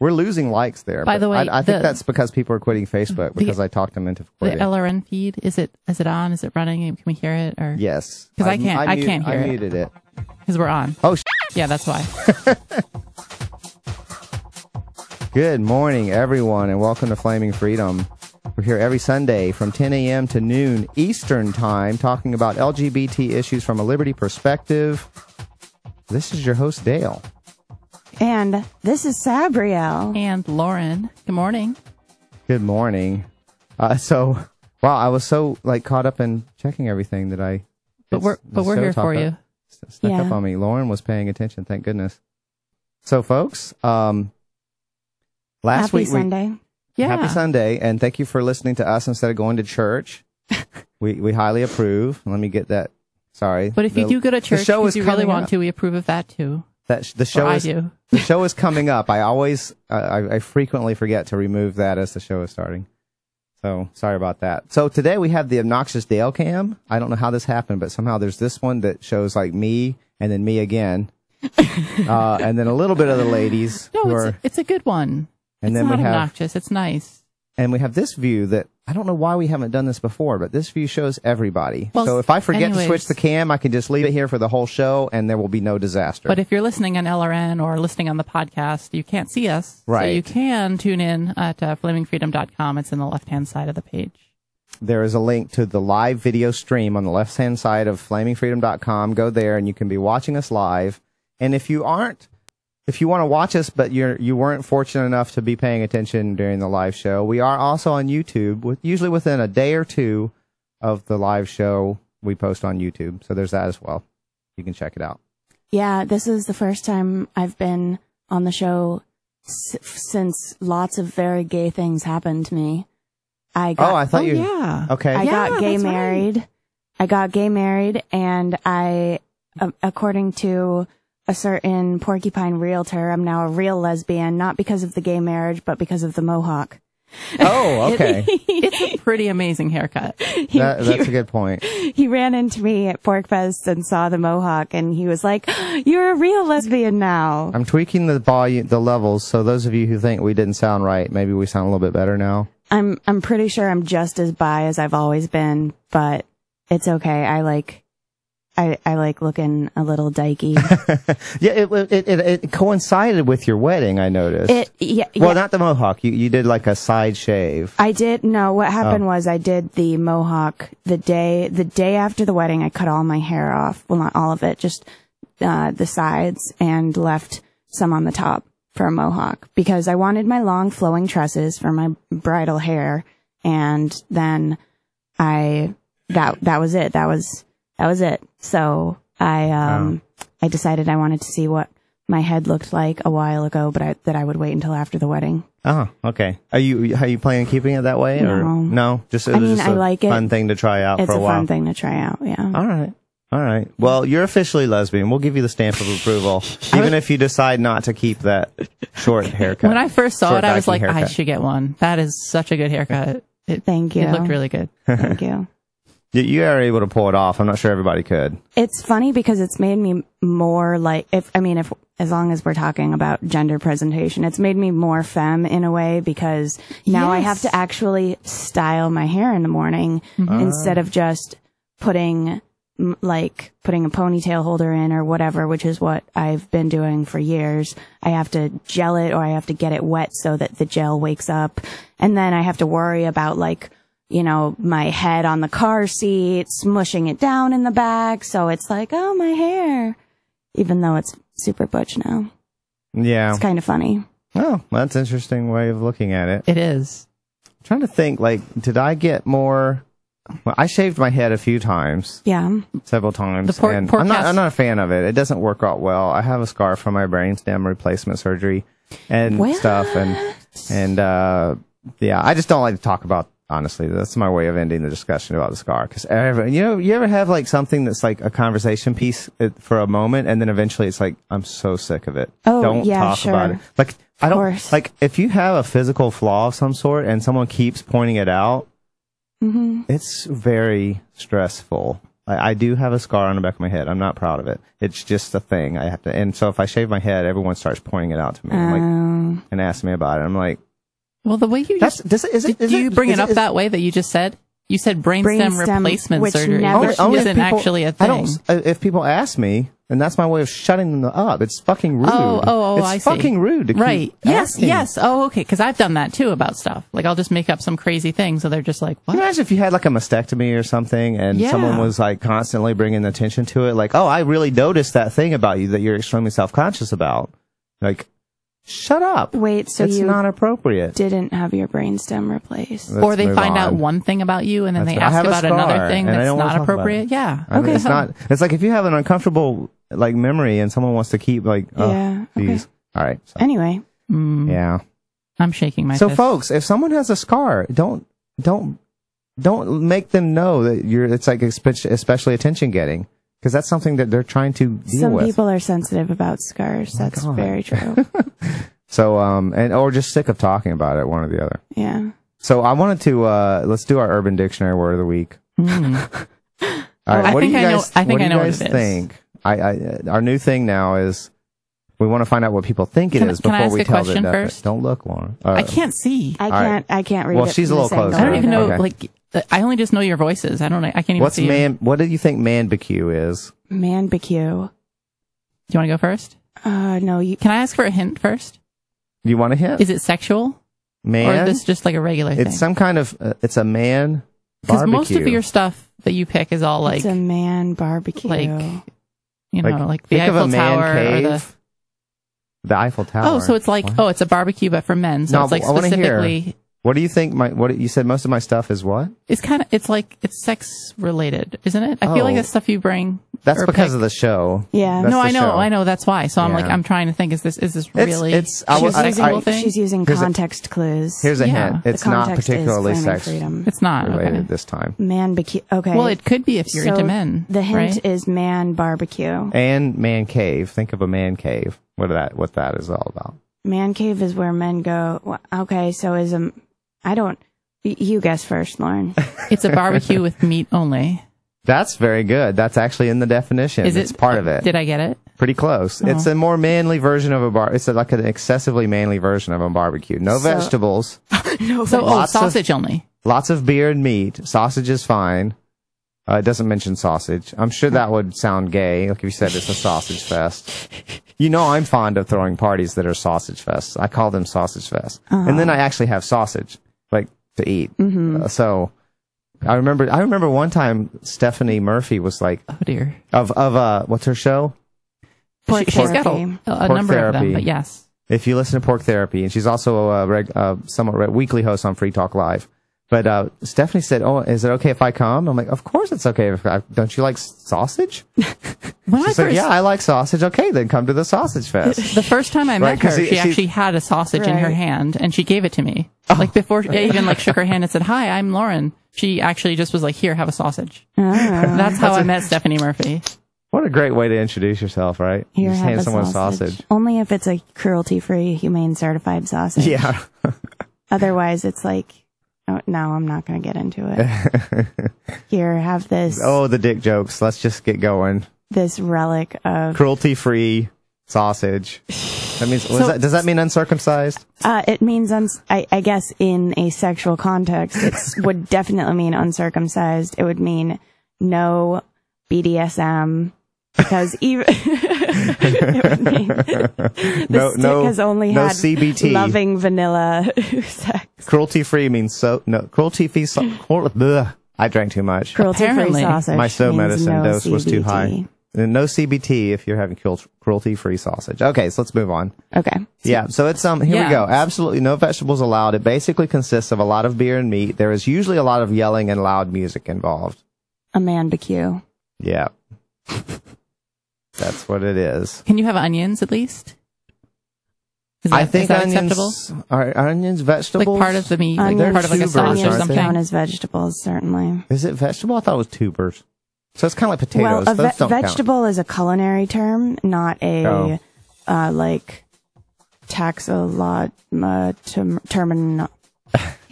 We're losing likes there. By the way, I, I think the- that's because people are quitting Facebook because I talked them into The. LRN feed is it is it on? Is it running? Can we hear it or yes, because I can't- I mute- can't hear I it. muted it. because we're on? Oh, sh- Yeah, that's why. good morning, everyone, and welcome to Flaming Freedom. We're here every Sunday from 10 a.m. to noon Eastern Time, talking about LGBT issues from a liberty perspective. This is your host, Dale. And this is Sabbrielle. And Lauren, good morning. Good morning. Uh, so, wow, I was so like caught up in checking everything that I. But we're but we're show here for up- you. s- Snuck up on me. Lauren was paying attention. Thank goodness. So, folks, um, last Happy week we Sunday. Yeah. happy Sunday, and thank you for listening to us instead of going to church. we we highly approve. Let me get that. Sorry, But if you do go to the church show because is you really coming want up. to, we approve of that too. That sh- the show I is the show is coming up. I always, uh, I, I frequently forget to remove that as the show is starting. So sorry about that. So today we have the obnoxious Dale cam. I don't know how this happened, but somehow there's this one that shows like me and then me again, uh, and then a little bit of the ladies No, it's are, a, it's a good one. and it's then not we have, obnoxious. It's nice. And we have this view that I don't know why we haven't done this before, but this view shows everybody. Well, so if I forget to switch the cam, I can just leave it here for the whole show, and there will be no disaster. But if you're listening on LRN or listening on the podcast, you can't see us. So Right. you can tune in at uh, flamingfreedom.com. It's in the left hand side of the page. there is a link to the live video stream on the left hand side of flamingfreedom.com. Go there and you can be watching us live. And if you aren't, if you want to watch us, but you're, you weren't fortunate enough to be paying attention during the live show, we are also on YouTube with usually within a day or two of the live show we post on YouTube. So there's that as well. You can check it out. Yeah, this is the first time I've been on the show s- since lots of very gay things happened to me. I got oh, I thought oh, you, yeah. okay. I Yeah, got gay that's right. married. I got gay married and I, uh, according to a certain porcupine realtor, I'm now a real lesbian, not because of the gay marriage, but because of the mohawk. oh, okay. It's a pretty amazing haircut. He, that, he- that's a good point. he ran into me at PorcFest and saw the mohawk and he was like, you're a real lesbian now. I'm tweaking the volume, the levels. So those of you who think we didn't sound right, maybe we sound a little bit better now. I'm, I'm pretty sure I'm just as bi as I've always been, but it's okay. I like, I, I like looking a little dykey. yeah, it, it, it, it coincided with your wedding, I noticed. it, yeah, well, yeah. not the mohawk. You, you did like a side shave. I did no. What happened Oh. was I did the mohawk the day the day after the wedding. I cut all my hair off. Well, not all of it, just uh, the sides, and left some on the top for a mohawk because I wanted my long flowing tresses for my bridal hair. And then I that that was it. That was that was it. So I um I decided I wanted to see what my head looked like a while ago, but I, that I would wait until after the wedding. Oh, okay. Are you are you planning on keeping it that way or No. no? Just it I mean, just I a like it. fun thing to try out It's for a, a while. fun thing to try out. Yeah. All right. All right. Well, you're officially lesbian. We'll give you the stamp of approval, even if you decide not to keep that short haircut. When I first saw Short, it, I was dykey like, I should get one. That is such a good haircut. It, Thank you. it looked really good. Thank you. You, you are able to pull it off. I'm not sure everybody could. It's funny because it's made me more like if I mean if as long as we're talking about gender presentation, it's made me more femme in a way because now I have to actually style my hair in the morning mm-hmm. instead of just putting like putting a ponytail holder in or whatever, which is what I've been doing for years. I have to gel it or I have to get it wet so that the gel wakes up. And then I have to worry about like, you know, my head on the car seat, smushing it down in the back. So it's like, oh, my hair, even though it's super butch now. Yeah. It's kind of funny. Oh, that's an interesting way of looking at it. It is. I'm trying to think, like, did I get more? Well, I shaved my head a few times, Yeah. several times, The por- and I'm not. I'm not a fan of it. It doesn't work out well. I have a scar from my brainstem replacement surgery and What? stuff, and and uh, yeah, I just don't like to talk about. Honestly, that's my way of ending the discussion about the scar. Because you know, you ever have like something that's like a conversation piece uh, for a moment, and then eventually it's like, I'm so sick of it. Oh, don't yeah, talk about it. Like I don't course. like if you have a physical flaw of some sort, and someone keeps pointing it out. hmm It's very stressful. I, I do have a scar on the back of my head. I'm not proud of it. It's just a thing I have to. And so if I shave my head, everyone starts pointing it out to me. I'm like Um, an asks me about it. I'm like, Well, the way you that's just does it, is it, did is you it, bring is it up is- that way that you just said? You said brainstem, Brainstem, replacement which surgery, never- which Only- only if isn't people- actually a thing. don't. uh, If people ask me, and that's my way of shutting them up. It's fucking rude. Oh, oh, oh, It's I see. fucking rude to keep right. Yes, asking. yes. Oh, okay. Because I've done that too about stuff. Like I'll just make up some crazy thing, so they're just like, Can you "What?" imagine if you had like a mastectomy or something and Yeah. someone was like constantly bringing attention to it? Like, oh, I really noticed that thing about you that you're extremely self conscious about. Like, shut up. Wait, so it's you not appropriate. didn't have your brainstem replaced? Let's or they move find out one thing about you, and then That's they right. Ask have a about another thing that's don't wanna not talk about appropriate. Yeah. I mean, Okay. it's not. It's like if you have an uncomfortable like memory and someone wants to keep like, oh, Yeah, okay. All right. So, Anyway, Mm, yeah. I'm shaking my. Head. So, fist. folks, if someone has a scar, don't don't don't make them know that you're. It's like especially attention getting because that's something that they're trying to deal some with. people are sensitive about scars. my That's God. very true. so, um, and or just sick of talking about it, one or the other. yeah. So, I wanted to uh, let's do our Urban Dictionary word of the week. Mm. All right, I what think do you I know- guys? I think what do I you know what guys it is. think? I, I our new thing now is we want to find out what people think it Can- is can I before ask we a tell question them. first? Don't look, Lauren. Uh, I can't see. I can't. I can't read. Well, it she's a little this angle closer. I don't even know. Okay. Like, uh, I only just know your voices. I don't. know. I can't even What's see. you. man? What do you think manbecue is? Man, BQ. Do you want to go first? Uh, no, you. Can I ask for a hint first? You want a hint? Is it sexual man? or is this just like a regular thing? It's some kind of. Uh, it's a man Because most of your stuff that you pick is all like, it's a man barbecue. like you know, like, the Eiffel a man Tower or the. The Eiffel Tower. Oh, so it's like What? oh, it's a barbecue, but for men. So No, it's like I hear. specifically. What do you think? My what you said? Most of my stuff is what? It's kind of it's like it's sex related, isn't it? I feel like Oh. the stuff you bring. That's because pick- of the show. Yeah. That's no, I know, show. I know. That's why. So I'm like, I'm trying to think: is this is this really? it's- I a was- I- She's sexual I- thing? She's using Here's a- context clues. Here's a Yeah. hint. The It's not context is particularly sex freedom. it's not related okay. this time. Man barbecue. Okay. Well, it could be if you're So into men. The hint right? is man barbecue. And man cave. Think of a man cave. What that? What that is all about? Man cave is where men go. Okay, so is a. I don't. You guess first, Lauren. it's a barbecue with meat only. That's very good. That's actually in the definition. Is it it's part of it. Did I get it? Pretty close. It's Oh. a more manly version of a bar. It's like an excessively manly version of a barbecue. No So- vegetables. no. So oh, Lots of- sausage only. Lots of beer and meat. Sausage is fine. Uh, it doesn't mention sausage. I'm sure that would sound gay. Like if you said it's a sausage fest. You know, I'm fond of throwing parties that are sausage fests. I call them sausage fests. And then I actually have sausage, like to eat. Uh, so I remember, I remember one time Stephanie Murphy was like, Oh dear. of, of, uh, what's her show? Pork She, has got a, a number of them, but yes. if you listen to Porc Therapy, and she's also a reg, uh, somewhat re- weekly host on Free Talk Live. But uh, Stephanie said, "Oh, is it okay if I come?" I'm like, "Of course it's okay. If I, don't you like sausage?" When I She said, first, "Yeah, I like sausage. Okay, then come to the sausage fest." the first time I Right, her, she- she, she- actually had a sausage in her hand, and she gave it to me. Oh. Like before, I even like shook her hand and said, "Hi, I'm Lauren." She actually just was like, "Here, have a sausage." Ah, That's how I met Stephanie Murphy. what a great way to introduce yourself, right? here, Just have hand a someone sausage. sausage. Only if it's a cruelty-free, humane certified sausage. Yeah. Otherwise, it's like, oh, no, I'm not going to get into it. Here, have this oh, the dick jokes. Let's just get going. this relic of. Cruelty-free sausage. That means So- that, does that mean uncircumcised? Uh, it means, uns- I, I guess, in a sexual context, it would definitely mean uncircumcised. It would mean no BDSM because even it would mean the No- stick no- has only no had CBT. loving vanilla sex. Cruelty-free means so no cruelty-free. So, cruel- I drank too much. Cruelty-free Apparently, sausage. My so medicine no dose was too high. No CBT if you're having cruelty free sausage. Okay, so let's move on. Okay. Yeah, so it's um here we go. Absolutely no vegetables allowed. It basically consists of a lot of beer and meat. There is usually a lot of yelling and loud music involved. A man BQ. Yeah. That's what it is. Can you have onions at least? Is I think is that onions acceptable? are, are onions vegetables. Like part of the meat, like Onions, part of like a tubers, sauce or Onions aren't they? count something. as vegetables, certainly. Is it vegetable? I thought it was tubers. So it's kind of like potatoes. Well, a Those ve- don't count. vegetable is a culinary term, not a Oh. uh, like taxolot uh, term, termin.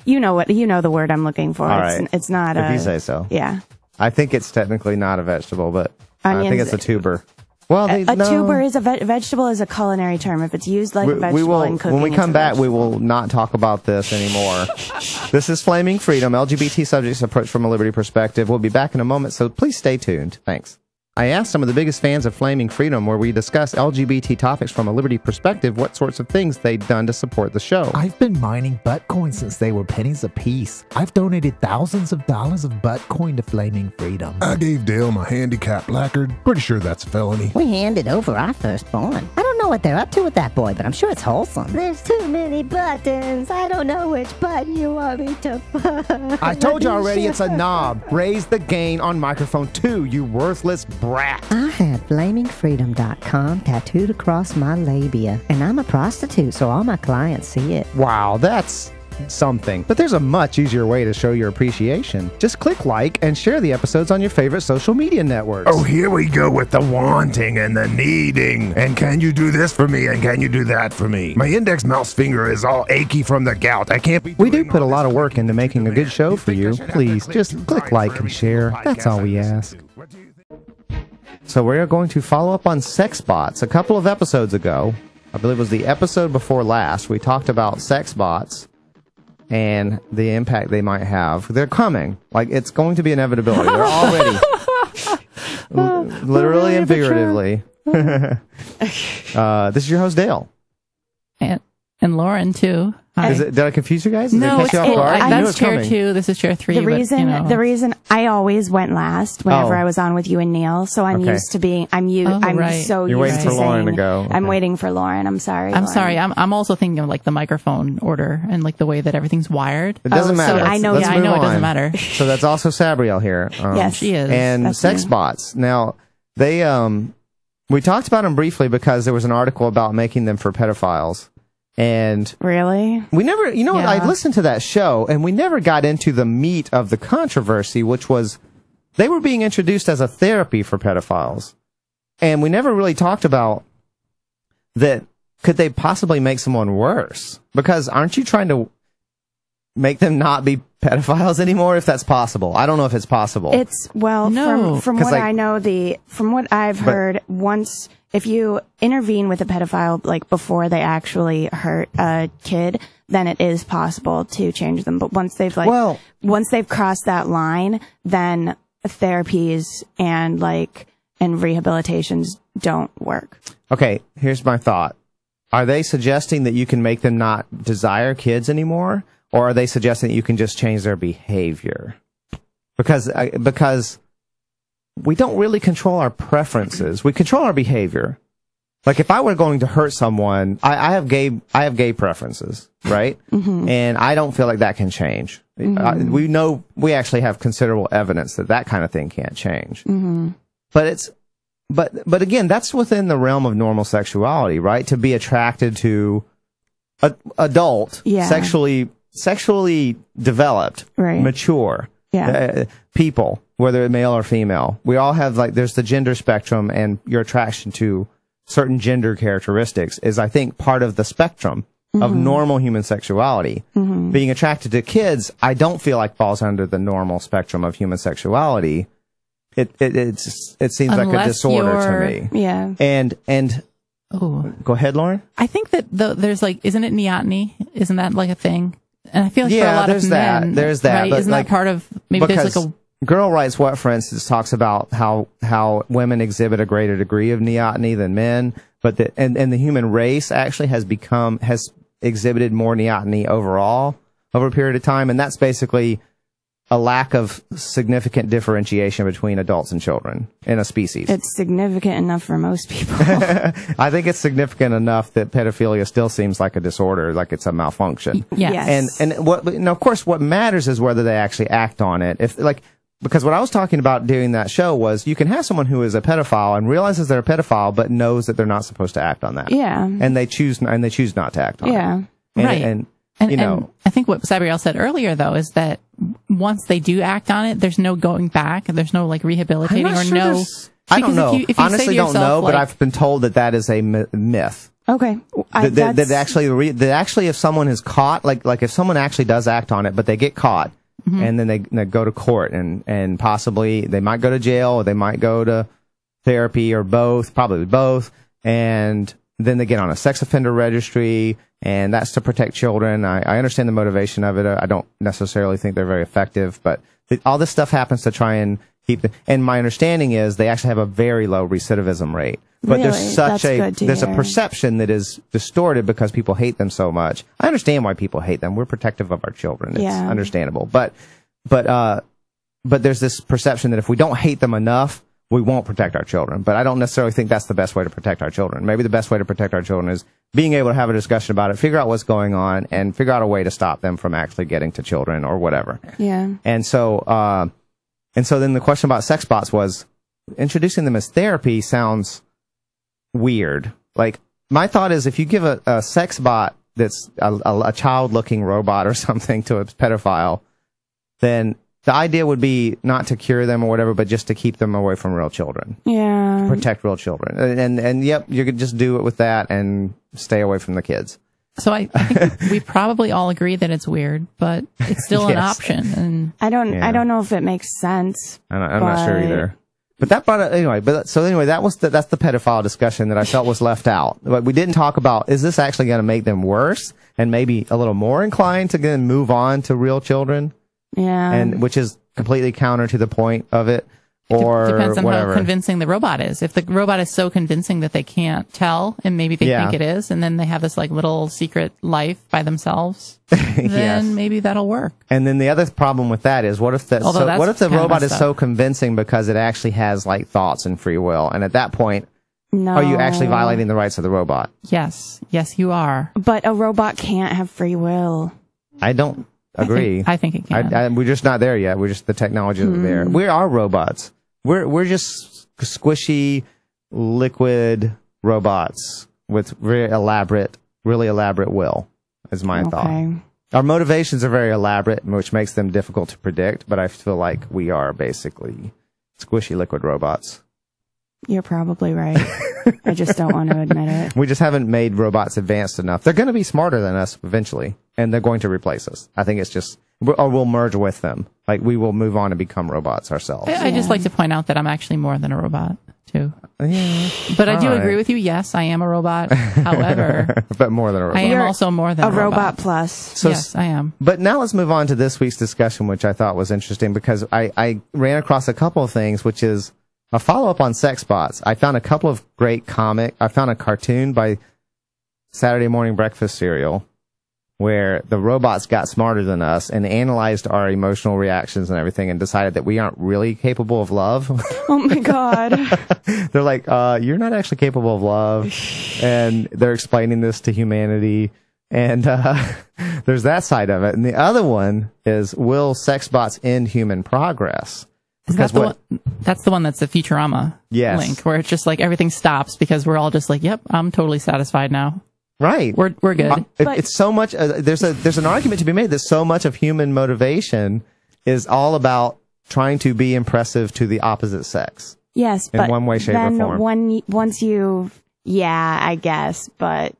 You know what? You know the word I'm looking for. All it's, right. it's not If a. you say so. Yeah. I think it's technically not a vegetable, but I think Onions- it's a tuber. Well, A, they, a no. tuber is a ve- vegetable is a culinary term. If it's used like we, a vegetable we will in cooking, when we come a back we will not talk about this anymore. This is flaming freedom lgbt subjects approach from a liberty perspective. We'll be back in a moment so please stay tuned. Thanks I asked some of the biggest fans of Flaming Freedom, where we discuss LGBT topics from a liberty perspective, what sorts of things they'd done to support the show. I've been mining Buttcoin since they were pennies apiece. I've donated thousands of dollars of Buttcoin to Flaming Freedom. I gave Dale my handicap placard. Pretty sure that's a felony. We handed over our firstborn. I don't know what they're up to with that boy, but I'm sure it's wholesome. There's too many buttons. I don't know which button you want me to push. I told you already, it's a knob. Raise the gain on microphone two, you worthless brat. I had flamingfreedom.com tattooed across my labia, and I'm a prostitute, so all my clients see it. Wow, that's something. But there's a much easier way to show your appreciation. Just click like and share the episodes on your favorite social media networks. Oh, here we go with the wanting and the needing. And can you do this for me? And can you do that for me? My index mouse finger is all achy from the gout. I can't be. We do put a lot of work into making a good show for you. Please, just click like and share. That's all we ask. So we are going to follow up on sex bots. A couple of episodes ago, I believe it was the episode before last, we talked about sex bots and the impact they might have. They're coming. Like it's going to be inevitability. They're already L- literally and figuratively. uh, this is your host Dale. And, and Lauren too. Hi. Is it, did I confuse you guys? Did no, catch it's you off I, You knew it that's chair coming. two. This is chair three. the but, reason you know, the reason I always went last whenever Oh. I was on with you and Neil, so I'm Okay. used to being I'm you Oh, I'm right. so You're used waiting to for Lauren to saying- go. I'm waiting for Lauren. I'm sorry. I'm Lauren. sorry. I'm I'm also thinking of like the microphone order and like the way that everything's wired. It doesn't Oh, so matter. I know- Let's yeah, I move know it doesn't matter. So that's also Sabbrielle here. Um, Yes. She is. and That's sex me. bots. Now they um we talked about them briefly because there was an article about making them for pedophiles, and Really? we never, you know, what? I listened to that show, and we never got into the meat of the controversy, which was they were being introduced as a therapy for pedophiles, and we never really talked about that. Could they possibly make someone worse? Because aren't you trying to make them not be pedophiles anymore? If that's possible, I don't know if it's possible. It's well No. from from 'Cause, what like- I know the from what I've But- heard once if you intervene with a pedophile like before they actually hurt a kid then it is possible to change them but once they've like Well- once they've crossed that line then therapies and like and rehabilitations don't work. Okay, here's my thought. Are they suggesting that you can make them not desire kids anymore? Or are they suggesting that you can just change their behavior? Because, uh, because we don't really control our preferences. We control our behavior. Like if I were going to hurt someone, I, I have gay, I have gay preferences, right? Mm-hmm. And I don't feel like that can change. I, we know, we actually have considerable evidence that that kind of thing can't change. Mm-hmm. But it's, but but again, that's within the realm of normal sexuality, right? To be attracted to a adult, Yeah. sexually sexually developed, Right. mature, Yeah. uh, people, whether male or female. We all have like there's the gender spectrum, and your attraction to certain gender characteristics is, I think, part of the spectrum of normal human sexuality. Being attracted to kids, I don't feel like falls under the normal spectrum of human sexuality. It it it's, it seems like a disorder to me. Yeah. And and Oh, go ahead, Lauren. I think that the, there's like, isn't it neoteny? Isn't that like a thing? And I feel like for a Yeah, lot there's of that. There's that, Right? but, Isn't like, that part of maybe because there's like a Girl Writes What, for instance, talks about how how women exhibit a greater degree of neoteny than men, but the and, and the human race actually has become has exhibited more neoteny overall over a period of time, and that's basically a lack of significant differentiation between adults and children in a species. It's significant enough for most people. I think it's significant enough that pedophilia still seems like a disorder, like it's a malfunction. yes. Yes. and and what but, no, of course what matters is whether they actually act on it if like because what i was talking about doing that show was you can have someone who is a pedophile and realizes they're a pedophile but knows that they're not supposed to act on that Yeah. and they choose and they choose not to act on yeah. it and, Right. and, And, you know and I think what Sabbrielle said earlier, though, is that once they do act on it, there's no going back. And there's no like I'm rehabilitating not or sure no. I don't Because if know. you- if you Honestly, to don't know, yourself, but I've been told that that is a myth. Okay. I, That, that, that actually, re- that actually, if someone is caught, like like if someone actually does act on it, but they get caught, Mm-hmm. and then they, they go to court, and and possibly they might go to jail, or they might go to therapy or both, probably both, and then they get on a sex offender registry, and that's to protect children. I, I understand the motivation of it. I don't necessarily think they're very effective, but th- all this stuff happens to try and keep. The, and my understanding is they actually have a very low recidivism rate. But Really? there's such That's a there's a hear. perception that is distorted because people hate them so much. I understand why people hate them. We're protective of our children. It's Yeah. understandable. But but uh but there's this perception that if we don't hate them enough, we won't protect our children. But I don't necessarily think that's the best way to protect our children. Maybe the best way to protect our children is being able to have a discussion about it, figure out what's going on, and figure out a way to stop them from actually getting to children or whatever. Yeah. And so, uh, and so then the question about sex bots was introducing them as therapy sounds weird. Like my thought is if you give a, a sex bot that's a, a, a child looking robot or something to a pedophile, then the idea would be not to cure them or whatever, but just to keep them away from real children, Yeah. protect real children. And, and, and yep, you could just do it with that and stay away from the kids. So I, I think we probably all agree that it's weird, but it's still an Yes. option. And I don't. Yeah. I don't know if it makes sense. I'm not, I'm not sure But- either. But that brought up, anyway, but so anyway, that was the, that's the pedophile discussion that I felt was left out. But we didn't talk about, is this actually going to make them worse and maybe a little more inclined to then move on to real children? Yeah. and which is completely counter to the point of it or depends on whatever. how convincing the robot is. If the robot is so convincing that they can't tell, and maybe they Yeah. think it is, and then they have this like little secret life by themselves, then Yes. maybe that'll work. And then the other problem with that is, what if that? Although So, what if the robot is messed so convincing because it actually has like thoughts and free will? And at that point, no. are you actually violating the rights of the robot? Yes, yes, you are. But a robot can't have free will. I don't agree. I think, I think it can. I, I, we're just not there yet. We're just the technology isn't there. Hmm. We are robots. We're we're just squishy, liquid robots with very elaborate, really elaborate will. Is my thought. Okay. Our motivations are very elaborate, which makes them difficult to predict. But I feel like we are basically squishy liquid robots. You're probably right. I just don't want to admit it. We just haven't made robots advanced enough. They're going to be smarter than us eventually, and they're going to replace us. I think it's just, or we'll merge with them. Like we will move on and become robots ourselves. I, I just like to point out that I'm actually more than a robot too. Yeah, But I do All right. agree with you. Yes, I am a robot. However, but more than a I robot. I am You're also more than A a, robot plus. So, yes, I am. but now let's move on to this week's discussion, which I thought was interesting because I, I ran across a couple of things, which is a follow up on sex bots. I found a couple of great comic. I found a cartoon by Saturday Morning Breakfast Cereal where the robots got smarter than us and analyzed our emotional reactions and everything and decided that we aren't really capable of love. Oh my god. they're like, uh, you're not actually capable of love. And they're explaining this to humanity. And, uh, there's that side of it. And the other one is, will sex bots end human progress? Is that the one, that's the one that's the Futurama Yes. link, where it's just like everything stops because we're all just like, "Yep, I'm totally satisfied now. Right. We're we're good." It- But- it's so much, uh, there's a, there's an argument to be made that so much of human motivation is all about trying to be impressive to the opposite sex. Yes, In but one way, shape, or then form. When, once you, yeah, I guess, but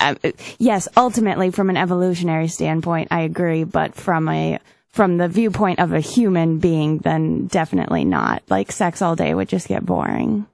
uh, yes, ultimately from an evolutionary standpoint, I agree. But from a from the viewpoint of a human being, then definitely not. Like sex all day would just get boring.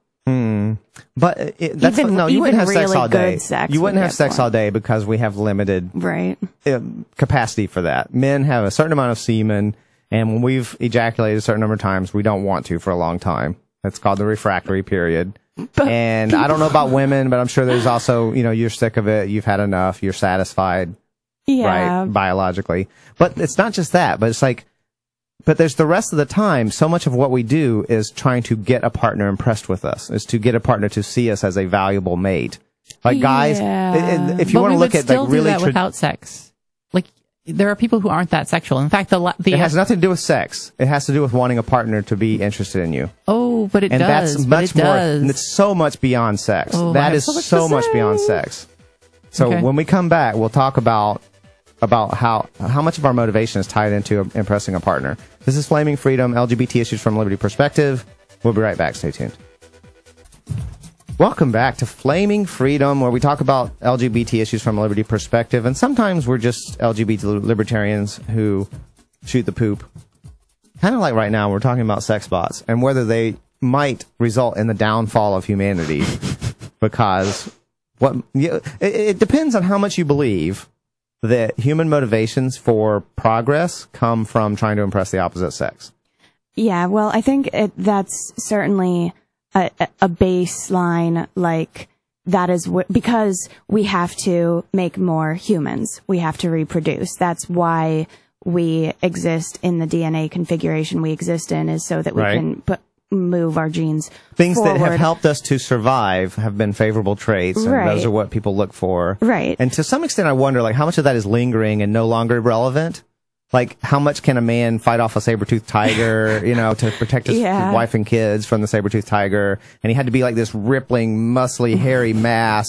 But it, that's Even- no, you wouldn't have sex all day. sex you wouldn't have sex boring. all day because we have limited Right. um, capacity for that. Men have a certain amount of semen, and when we've ejaculated a certain number of times, we don't want to for a long time. That's called the refractory period. and I don't know about women, but I'm sure there's also, you know, you're sick of it, you've had enough, you're satisfied, Yeah. right, biologically. But it's not just that, but it's like, but there's the rest of the time, so much of what we do is trying to get a partner impressed with us, is to get a partner to see us as a valuable mate. Like guys, Yeah. if you want to look at like really tra- without sex. Like there are people who aren't that sexual. In fact, the the It has nothing to do with sex. It has to do with wanting a partner to be interested in you. oh, but it And does. that's much it more, does. and it's so much beyond sex. Oh, that is so much so much beyond sex. So Okay. when we come back, we'll talk about about how how much of our motivation is tied into impressing a partner. This is Flaming Freedom, LGBT issues from a Liberty perspective. We'll be right back. Stay tuned. Welcome back to Flaming Freedom, where we talk about LGBT issues from a liberty perspective, and sometimes we're just LGBT libertarians who shoot the poop. Kind of like right now, we're talking about sex bots and whether they might result in the downfall of humanity because what it, it depends on how much you believe that human motivations for progress come from trying to impress the opposite sex. Yeah, well, I think it, that's certainly a, a- baseline, like, that is wh- because we have to make more humans. We have to reproduce. That's why we exist in the DNA configuration we exist in is so that we Right. can put, move our genes Things that have helped us to survive have been favorable traits, and Right. those are what people look for. Right. And to some extent, I wonder, like, how much of that is lingering and no longer relevant? Like, how much can a man fight off a saber-toothed tiger, you know, to protect his Yeah. wife and kids from the saber-toothed tiger? And he had to be like this rippling, muscly, hairy mass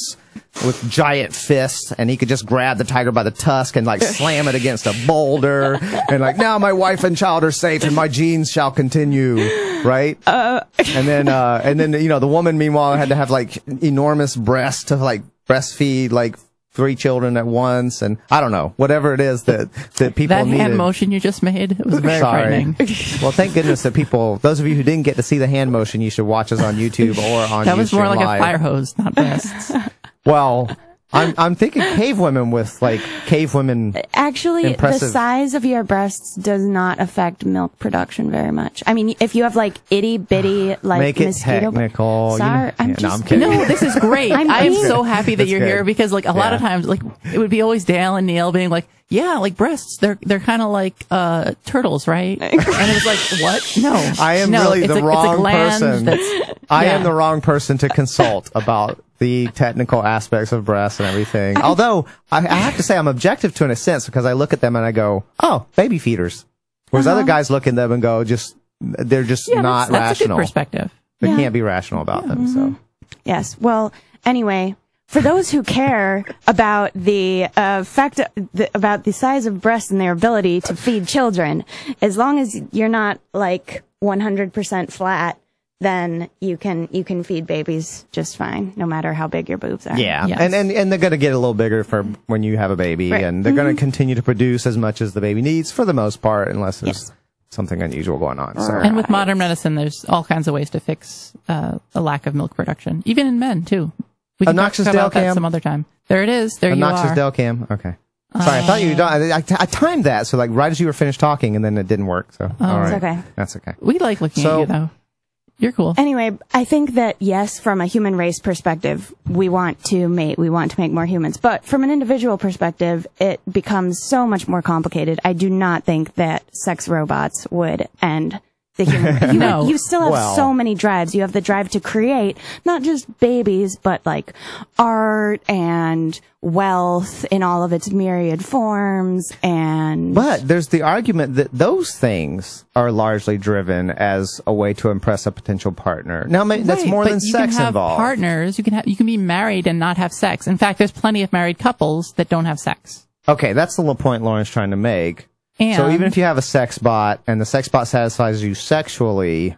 with giant fists, and he could just grab the tiger by the tusk and like slam it against a boulder, and like, now my wife and child are safe, and my genes shall continue, right? and then uh and then you know the woman meanwhile had to have like enormous breasts to like breastfeed like three children at once and i don't know whatever it is that that people that needed hand motion you just made it was very Sorry. frightening. well thank goodness that people those of you who didn't get to see the hand motion you should watch us on youtube or on That was more like Live. a fire hose, not breasts. well i'm i'm thinking cave women with like cave women Actually, Impressive. the size of your breasts does not affect milk production very much. I mean, if you have like itty bitty like make it mosquito. technical Sorry, know- I'm Yeah, no, just i'm kidding No, this is great. I'm I am so happy that That's you're good. here because like a lot of times like it would be always Dale and Neil being like, yeah, like breasts, they're they're kind of like uh turtles, right? And it was like, what? No, I am no, really it's the a, wrong it's a gland person. That's, I am the wrong person to consult about the technical aspects of breasts and everything. Although I, I have to say I'm objective to an sense because I look at them and I go, "Oh, baby feeders," whereas other guys look at them and go, "Just they're just Uh-huh. Yeah, not that's, that's a rational. perspective. They Yeah. can't be rational about them." So Yes. Well, anyway, for those who care about the uh, fact the, about the size of breasts and their ability to feed children, as long as you're not like 100% flat, then you can you can feed babies just fine, no matter how big your boobs are. yeah, Yes. and, and and they're going to get a little bigger for when you have a baby, Right. and they're going to continue to produce as much as the baby needs for the most part, unless there's Yes. something unusual going on. So. And with modern medicine, there's all kinds of ways to fix uh, a lack of milk production, even in men too. We can Obnoxious talk about Dale cam? that some other time. There it is. There Obnoxious you are. Dale cam. Okay. Sorry, I thought you. I, I, I timed that so like right as you were finished talking, and then it didn't work. So all right, It's okay. that's okay. we like looking So- at you though. You're cool. Anyway, I think that yes, from a human race perspective, we want to mate, we want to make more humans. But from an individual perspective, it becomes so much more complicated. I do not think that sex robots would end the human. You, No. you still have Well- so many drives. You have the drive to create not just babies, but like art and wealth in all of its myriad forms and But there's the argument that those things are largely driven as a way to impress a potential partner. Now, ma- that's more than you sex can have involved. Partners, you can have, you can be married and not have sex. In fact, there's plenty of married couples that don't have sex. Okay, that's the little point Lauren's trying to make. And so even if you have a sex bot and the sex bot satisfies you sexually,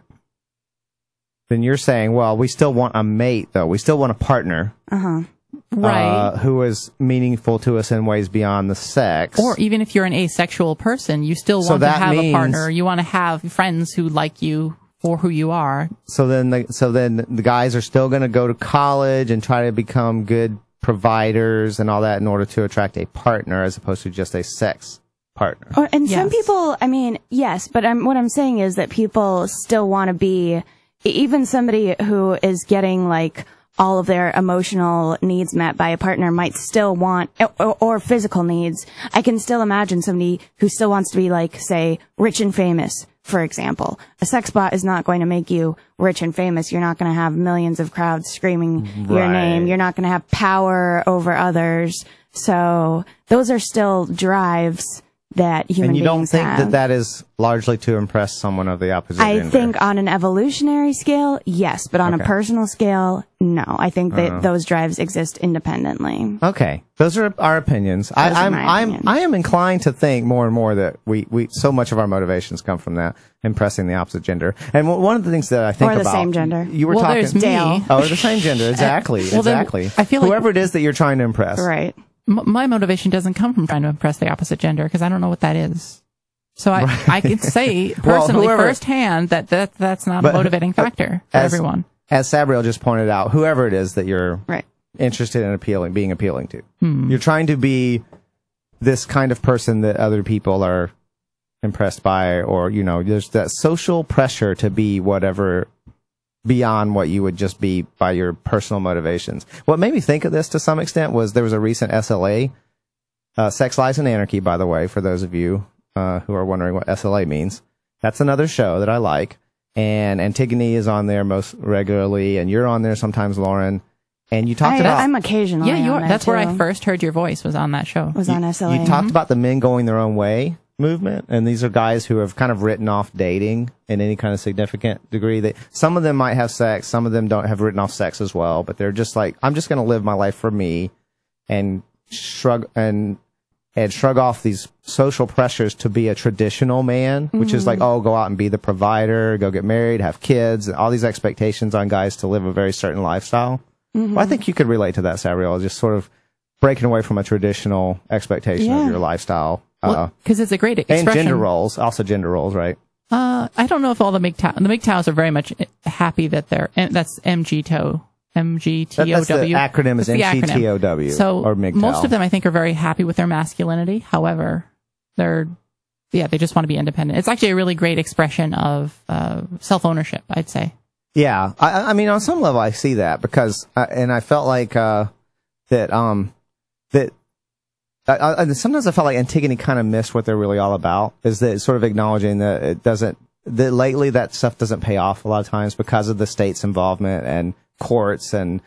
then you're saying, well, we still want a mate, though. We still want a partner right, uh, who is meaningful to us in ways beyond the sex. or even if you're an asexual person, you still So want to have means- a partner. You want to have friends who like you for who you are. so then the, so then the guys are still going to go to college and try to become good providers and all that in order to attract a partner as opposed to just a sex partner. Or, and some people, I mean, yes, but I'm, what I'm saying is that people still want to be, even somebody who is getting like all of their emotional needs met by a partner might still want, or, or physical needs. I can still imagine somebody who still wants to be like, say, rich and famous, for example. A sex bot is not going to make you rich and famous. You're not going to have millions of crowds screaming your name. You're not going to have power over others. So those are still drives that human and you don't think have. that that is largely to impress someone of the opposite I gender? think on an evolutionary scale, yes, but on Okay. a personal scale, no. I think Uh-huh. that those drives exist independently. Okay, those are our opinions. I, Those are I'm my I'm opinions. I am inclined to think more and more that we, we so much of our motivations come from that impressing the opposite gender. And w- one of the things that I think about. Or the about same gender. You were well, talking there's me. Dale. Oh, the same gender. Exactly. Well, then, exactly. I feel like- whoever it is that you're trying to impress. Right. M- my motivation doesn't come from trying to impress the opposite gender because I don't know what that is. So I, I can say Well, personally, whoever- firsthand, that, that that's not But- a motivating factor for as- everyone. As Sabbrielle just pointed out, whoever it is that you're Right. interested in appealing, being appealing to, Hmm. you're trying to be this kind of person that other people are impressed by, or you know, there's that social pressure to be whatever beyond what you would just be by your personal motivations. What made me think of this to some extent was there was a recent SLA, uh, Sex, Lies, and Anarchy, by the way, for those of you uh, who are wondering what SLA means. That's another show that I like. And Antigone is on there most regularly, and you're on there sometimes, Lauren. And you talked I, about I'm occasionally. Yeah, you're, there, That's where I first heard your voice was on that show. was on SLA. you talked about the men going their own way movement, and these are guys who have kind of written off dating in any kind of significant degree. That some of them might have sex, some of them don't have written off sex as well, but they're just like, I'm just going to live my life for me, and shrug and and shrug off these social pressures to be a traditional man, which is like, mm-hmm. oh, go out and be the provider, go get married, have kids, all these expectations on guys to live a very certain lifestyle. Mm-hmm. Well, I think you could relate to that, Sabbrielle, just sort of breaking away from a traditional expectation of your lifestyle. Because it's a great expression. and gender roles, also gender roles, right? Uh, I don't know if all the MGTOW, the MGTOWs are very much happy that they're, and that's MGTOW, That- that's the acronym is. MGTOW, So or MGTOW. most of them, I think, are very happy with their masculinity. However, they're, yeah, they just want to be independent. It's actually a really great expression of uh, self ownership, I'd say. Yeah, I, I- mean, on some level, I see that because, uh, and I felt like uh, that um that. I, I, sometimes I felt like Antigone kind of missed what they're really all about. Is that sort of acknowledging that it doesn't that lately that stuff doesn't pay off a lot of times because of the state's involvement and courts and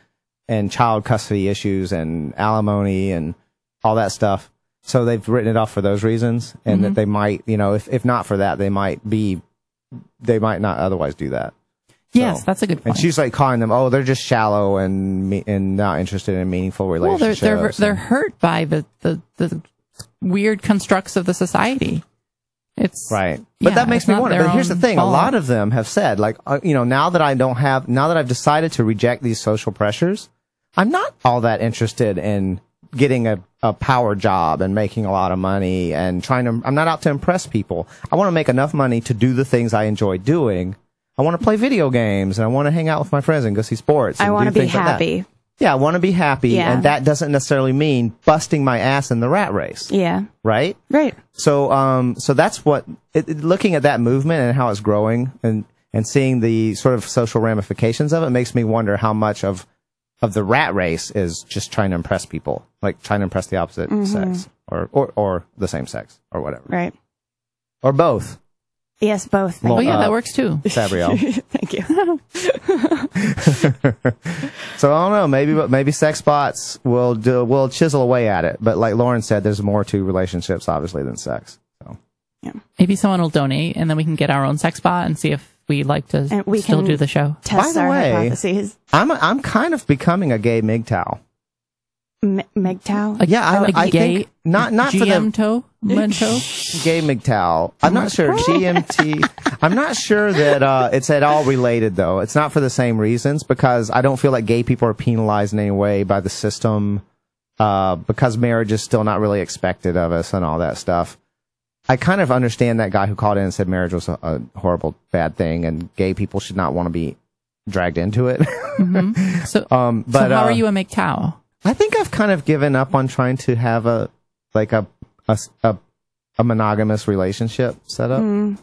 and child custody issues and alimony and all that stuff. So they've written it off for those reasons, and that mm-hmm. they might, you know, if if not for that, they might be, they might not otherwise do that. Yes, that's a good point. And she's like calling them, oh, they're just shallow and me- and not interested in meaningful well, they're relationships. they're they're hurt by the, the the weird constructs of the society. It's right, but yeah, that makes it's me not wonder. their But here's the own thing: a fault. lot of them have said, like, uh, you know, now that I don't have, now that I've decided to reject these social pressures, I'm not all that interested in getting a, a power job and making a lot of money and trying to. I'm not out to impress people. I want to make enough money to do the things I enjoy doing. I want to play video games and I want to hang out with my friends and go see sports. I and want to be things like happy. Yeah, I want to be happy, Yeah. and that doesn't necessarily mean busting my ass in the rat race, Yeah. right? Right. So, um, so that's what it, it- looking at that movement and how it's growing, and and seeing the sort of social ramifications of it makes me wonder how much of of the rat race is just trying to impress people, like trying to impress the opposite sex or, or or the same sex or whatever, Right. or both. Yes, both. Thank oh yeah, uh, that works too. Sabbrielle. Thank you. So I don't know. Maybe maybe sex bots will do, will chisel away at it, but like Lauren said, there's more to relationships obviously than sex. So. Maybe someone will donate, and then we can get our own sex bot and see if we like to And we still can- do the show. Test the our way- hypotheses. I'm I'm kind of becoming a gay MGTOW. M- MGTOW. A, Yeah, I, a I gay think not not for the GM Mento. gay MGTOW. I'm not sure GMT. I'm not sure that uh, it's at all related though. It's not for the same reasons because I don't feel like gay people are penalized in any way by the system uh, because marriage is still not really expected of us and all that stuff. I kind of understand that guy who called in and said marriage was a, a horrible bad thing and gay people should not want to be dragged into it. So, um, but so how uh, are you a MGTOW? I think I've kind of given up on trying to have a like a a, a, a monogamous relationship set up. Mm.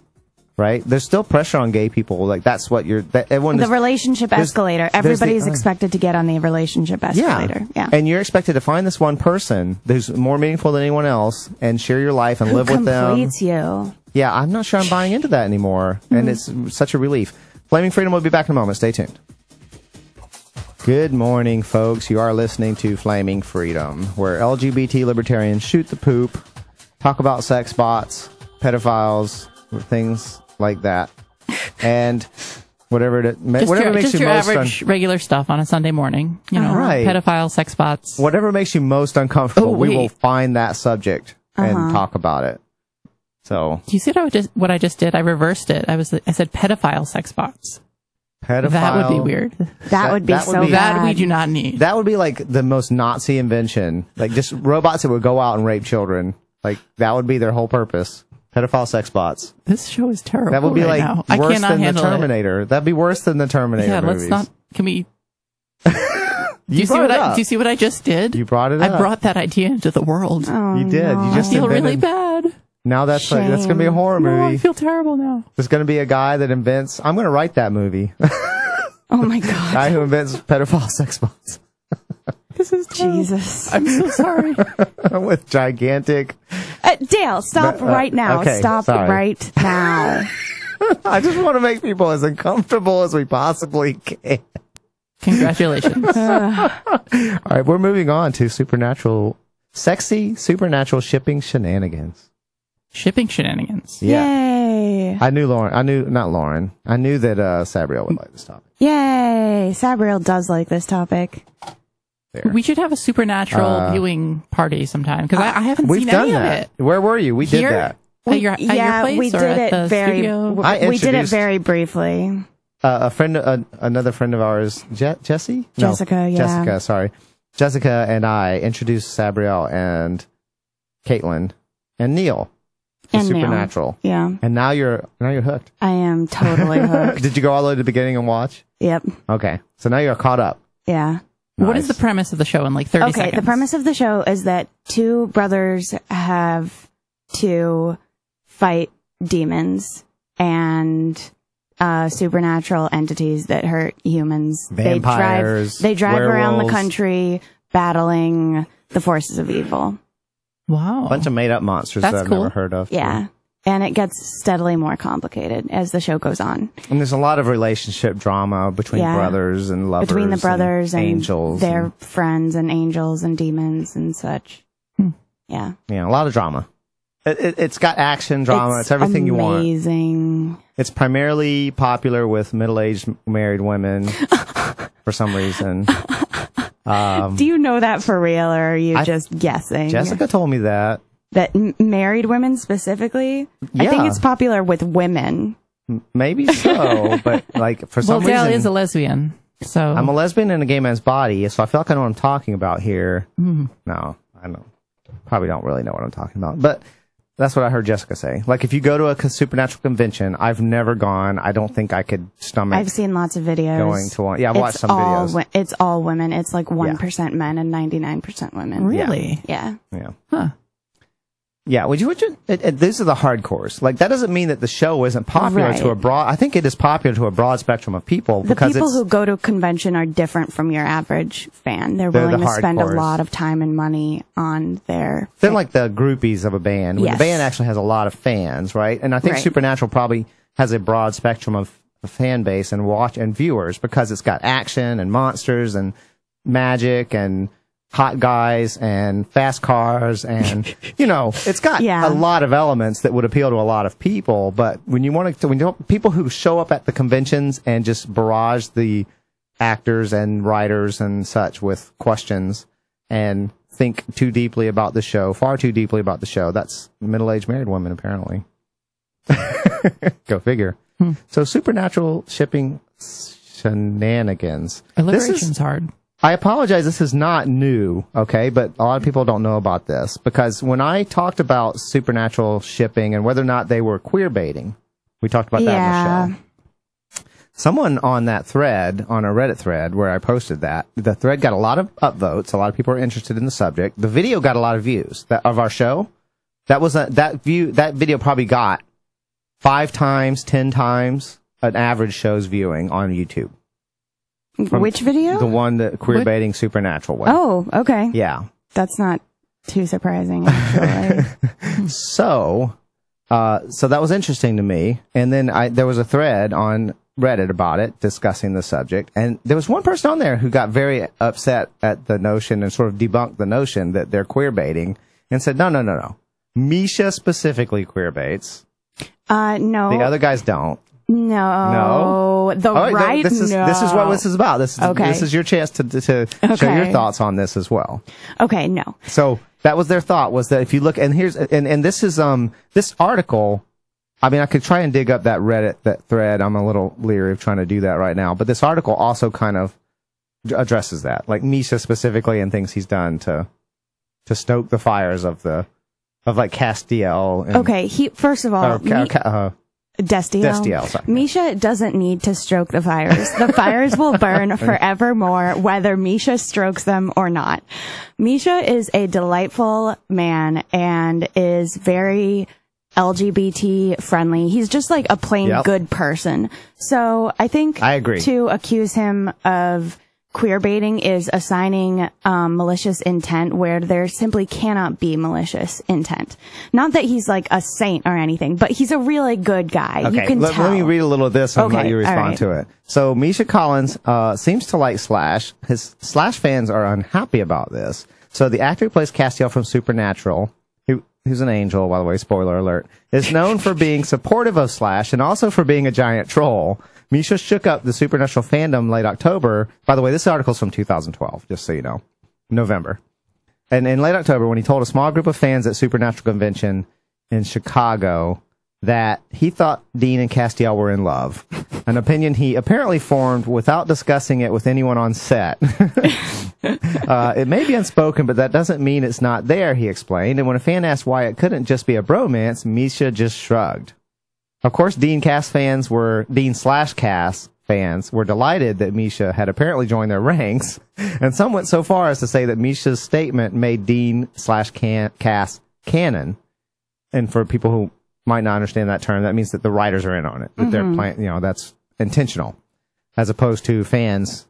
Right? There's still pressure on gay people. Like that's what you're. That everyone. The is- relationship there's- escalator. there's the- Everybody's uh, expected to get on the relationship escalator. Yeah. And you're expected to find this one person who's more meaningful than anyone else and share your life and Who live with them. completes you? Yeah, I'm not sure I'm buying into that anymore, and it's such a relief. Flaming Freedom will be back in a moment. Stay tuned. Good morning, folks. You are listening to Flaming Freedom, where LGBT libertarians shoot the poop, talk about sex bots, pedophiles, things like that, and whatever it, Just whatever your, makes just you your most un- regular stuff on a Sunday morning. You know, Right. pedophile, sex bots. whatever makes you most uncomfortable, Oh, we will find that subject and Uh-huh. talk about it. So, Do you see what I just what I just did? I reversed it. I was I said pedophile sex bots. Pedophile. That would be weird. That, That- would be that would so be- bad. That we do not need. That would be like the most Nazi invention. Like just robots that would go out and rape children. Like that would be their whole purpose. Pedophile sex bots. This show is terrible. That would be right like now. Worse cannot than the handle it. Terminator. That'd be worse than the Terminator Yeah, movies. let's not. Can we? You, Do you see what I? Do you see what I just did? You brought it I up. brought that idea into the world. Oh, You did. You no. I just feel really bad. Now that's like, that's gonna be a Shame. horror No, I feel terrible now. There's gonna be a guy that invents. I'm gonna write that movie. Oh my god. guy who invents pedophile sex bots This is terrible. Jesus. I'm so sorry. with gigantic. Uh, Dale, stop Uh, right now. okay, stop sorry. right now. I just want to make people as uncomfortable as we possibly can. Congratulations. All right, we're moving on to supernatural, sexy supernatural shipping shenanigans. Shipping shenanigans. Yay. I knew Lauren. I knew not Lauren. I knew that uh, Sabbrielle would like this topic. Yay. Sabbrielle does like this topic. There. We should have a supernatural Uh, viewing party sometime because I, I haven't We've seen done any that. of it. Where were you? We did Here? that. At your, at your yeah, place we or did at it very. studio? w- I we did it introduced- very briefly. Uh, a friend, uh, another friend of ours, Je- Jesse, No, Jessica, yeah. Jessica. Sorry, Jessica and I introduced Sabbrielle and Caitlin and Neil to And Neil. Supernatural, Yeah, and now you're now you're hooked. I am totally hooked. Did you go all the way to the beginning and watch? Yep. Okay, so now you're caught up. Yeah. Nice. is the premise of the show in like 30 okay, seconds? Okay, the premise of the show is that two brothers have to fight demons and uh, supernatural entities that hurt humans. Vampires, They drive, they drive around the country battling the forces of evil. Wow. A bunch of made up monsters That's that I've cool. never heard of. Yeah. And it gets steadily more complicated as the show goes on. And there's a lot of relationship drama between Yeah. brothers and lovers. Between the brothers and, angels. their and- friends and angels and demons and such. Hmm. Yeah. yeah, a lot of drama. It, it, it's got action drama. It's, everything you want. Amazing. It's primarily popular with middle-aged married women for some reason. Um, Do you know that for real or are you I- just guessing? Jessica told me that. That m- married women specifically? I think it's popular with women. M- Maybe so, but like for well, some Dale reason, is a lesbian. So I'm a lesbian in a gay man's body, so I feel like I know what I'm talking about here. Mm-hmm. No, I don't. Probably don't really know what I'm talking about, but that's what I heard Jessica say. Like, if you go to a supernatural convention, I've never gone. I don't think I could stomach I've seen lots of videos. going to one. Yeah, I've watched some all videos. wi- it's all women. It's like 1% men and 99% women. really? Yeah. yeah. Huh. Yeah, would you? Would you it, it, these are the hardcores. Like that doesn't mean that the show isn't popular Right. to a broad. I think it is popular to a broad spectrum of people The because people who go to a convention are different from your average fan. They're They're willing the to spend a lot of time and money on their. they're like the groupies of a band. Yes. The band actually has a lot of fans, right? And I think Right. Supernatural probably has a broad spectrum of of fan base and watch and viewers because it's got action and monsters and magic and hot guys and fast cars and you know it's got Yeah. a lot of elements that would appeal to a lot of people but when you want to when you people who show up at the conventions and just barrage the actors and writers and such with questions and think too deeply about the show far too deeply about the show that's middle-aged married women apparently go figure hmm. so supernatural shipping shenanigans this Alliteration's is hard. I apologize. This is not new, okay? But a lot of people don't know about this because when I talked about supernatural shipping and whether or not they were queer baiting, we talked about that Yeah. in the show. Someone on that thread, on a Reddit thread where I posted that, the thread got a lot of upvotes. A lot of people are interested in the subject. The video got a lot of views that, of our show. That was a, that view, that video probably got five times, ten times an average show's viewing on YouTube. Which video? The one that queer What? baiting supernatural way. oh, okay. Yeah. That's not too surprising. So, uh, so that was interesting to me. And then I, there was a thread on Reddit about it discussing the subject. And there was one person on there who got very upset at the notion and sort of debunked the notion that they're queer baiting and said, no, no, no, no. Misha specifically queer baits. uh, no. The other guys don't. No. No. The All right, this is no. this is what this is about. This is Okay. this is your chance to to, to show your thoughts on this as well. Okay, no. So that was their thought was that if you look and here's and and this is um this article I mean I could try and dig up that Reddit that thread I'm a little leery of trying to do that right now but this article also kind of addresses that like Misha specifically and things he's done to to stoke the fires of the of like Castiel. And, Okay, he first of all, Or, Mi- uh, Destiel. Destiel, sorry. Misha doesn't need to stroke the fires. The fires will burn forevermore, whether Misha strokes them or not. Misha is a delightful man and is very LGBT friendly. He's just like a plain Yep. good person. So I think I agree. to accuse him of queer baiting is assigning um, malicious intent where there simply cannot be malicious intent. Not that he's like a saint or anything, but he's a really good guy. Okay, you can let, tell. let me read a little of this and let you respond right. to it. So Misha Collins uh, seems to like Slash. His Slash fans are unhappy about this. So the actor who plays Castiel from Supernatural, who, who's an angel, by the way, spoiler alert, is known for being supportive of Slash and also for being a giant troll. Misha shook up the Supernatural fandom late October. By the way, this article's from 2012, just so you know, November. And in late October, when he told a small group of fans at Supernatural Convention in Chicago that he thought Dean and Castiel were in love, an opinion he apparently formed without discussing it with anyone on set. uh, it may be unspoken, but that doesn't mean it's not there, he explained. And when a fan asked why it couldn't just be a bromance, Misha just shrugged. Of course, Dean Cast fans were Dean slash Cast fans were delighted that Misha had apparently joined their ranks, and some went so far as to say that Misha's statement made Dean slash can- Cast canon. And for people who might not understand that term, that means that the writers are in on it, that they're mm-hmm. playing. You know, that's intentional, as opposed to fans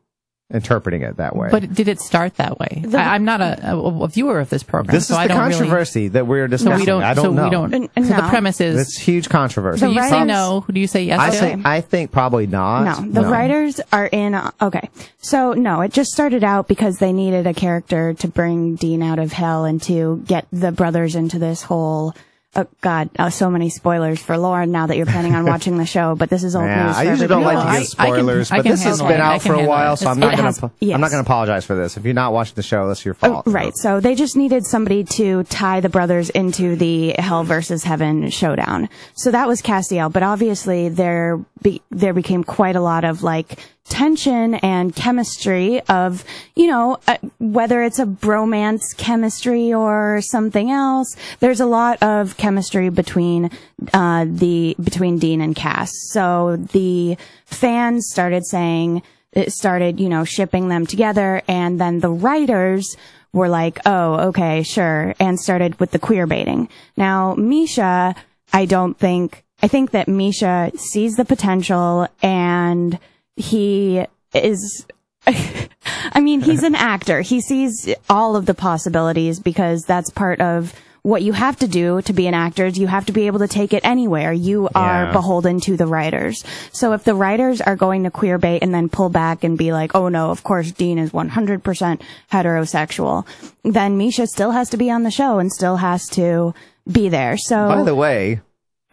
interpreting it that way. But did it start that way? The- I, I'm not a, a, a viewer of this program, this so is I the don't really. controversy that we're So discussing. we don't. I don't so know. we don't. N- so the no. premise is. It's huge controversy. so The you say no. Do you say yes? I to? say I think probably not. No, the writers are in. Okay, so no, it just started out because they needed a character to bring Dean out of hell and to get the brothers into this whole. Oh God, uh, so many spoilers for Lauren now that you're planning on watching the show. But this is old Yeah, news. I for usually don't like to else. give I- I can- spoilers, I but can this has been it. Out for a while, it. so I'm not gonna. has- I'm not gonna apologize for this. If you're not watching the show, that's your fault. Oh, right. So they just needed somebody to tie the brothers into the hell versus heaven showdown. So that was Castiel, but obviously there be, there became quite a lot of like tension and chemistry of, you know, uh, whether it's a bromance chemistry or something else. There's a lot of chemistry between uh, the between Dean and Cass. So the fans started saying it started, you know, shipping them together. And then the writers were like, oh, okay, sure. And started with the queer baiting. Now, Misha, I don't think, I think that Misha sees the potential and he is, I mean, he's an actor. He sees all of the possibilities because that's part of what you have to do to be an actor. is You have to be able to take it anywhere. You are Yeah. beholden to the writers. So if the writers are going to queer bait and then pull back and be like, oh no, of course Dean is 100% heterosexual, then Misha still has to be on the show and still has to be there. So By the way,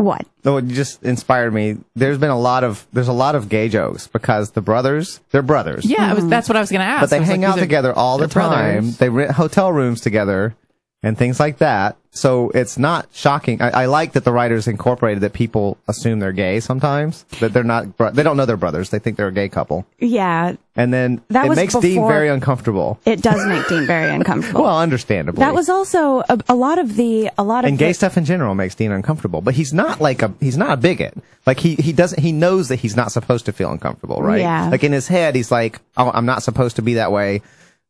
what? oh, you just inspired me. There's been a lot of there's a lot of gay jokes because the brothers, they're brothers. Yeah, it was, that's what I was going to ask. but they hang like, out together all the time. brothers. They rent hotel rooms together and things like that. So it's not shocking. I, I like that the writers incorporated that people assume they're gay sometimes, that they're not. Bro- they don't know they're brothers. They think they're a gay couple, Yeah, and then That it makes Dean very uncomfortable. it does make Dean very uncomfortable. Well, understandably. that was also a, a lot of the, a lot of and gay the, stuff in general makes Dean uncomfortable. But he's not like a he's not a bigot. Like he he doesn't he knows that he's not supposed to feel uncomfortable, right? Yeah. Like in his head, he's like, oh, I'm not supposed to be that way,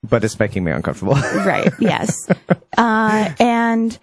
but it's making me uncomfortable. right. Yes. Uh, and,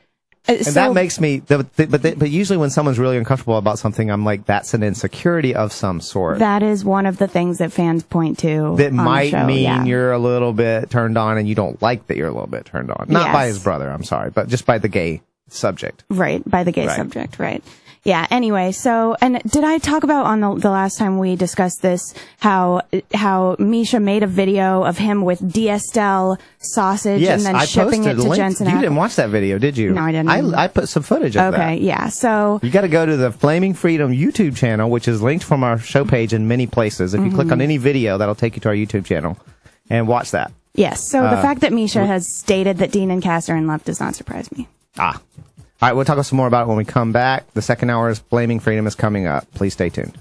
uh, And so, that makes me, the, the, but the, but usually when someone's really uncomfortable about something, I'm like, that's an insecurity of some sort that is one of the things that fans point to. that on the might show, mean yeah. you're a little bit turned on and you don't like that you're a little bit turned on. Not by his brother, I'm sorry, but just by the gay subject. Right, by the gay Right. subject, right. Yeah, anyway, so, and did I talk about on the, the last time we discussed this, how, how Misha made a video of him with DSL sausage Yes, and then I shipping it to link. Jensen You didn't watch that video, did you? No, I didn't. I, I put some footage of that. Okay, yeah, so, You got to go to the Flaming Freedom YouTube channel, which is linked from our show page in many places. If you click Mm-hmm. on any video, that'll take you to our YouTube channel and watch that. yes, so Uh, the fact that Misha has stated that Dean and Cass are in love does not surprise me. Ah. All right, we'll talk some more about it when we come back. The second hour is Flaming Freedom is coming up. Please stay tuned.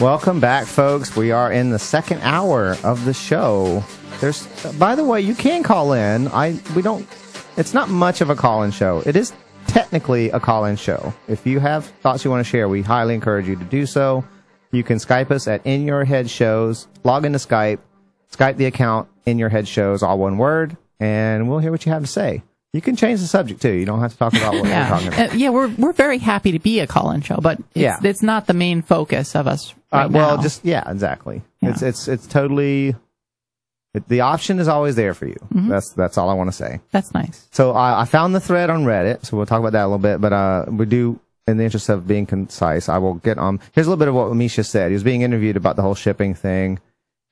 Welcome back, folks. We are in the second hour of the show. There's, by the way, you can call in. I we don't it's not much of a call-in show. It is technically a call-in show. If you have thoughts you want to share, we highly encourage you to do so. You can Skype us at In Your Head Shows. Log into Skype, Skype the account In Your Head Shows, all one word, and we'll hear what you have to say. You can change the subject too. You don't have to talk about what we're talking about. Uh, yeah, we're we're very happy to be a call-in show, but it's, Yeah. it's not the main focus of us. Right Uh, well, now. just yeah, exactly. Yeah. It's it's it's totally. It, the option is always there for you. Mm-hmm. That's that's all I want to say. that's nice. So I, I found the thread on Reddit, so we'll talk about that a little bit. But uh, we do, in the interest of being concise, I will get on. Here's a little bit of what Misha said. He was being interviewed about the whole shipping thing,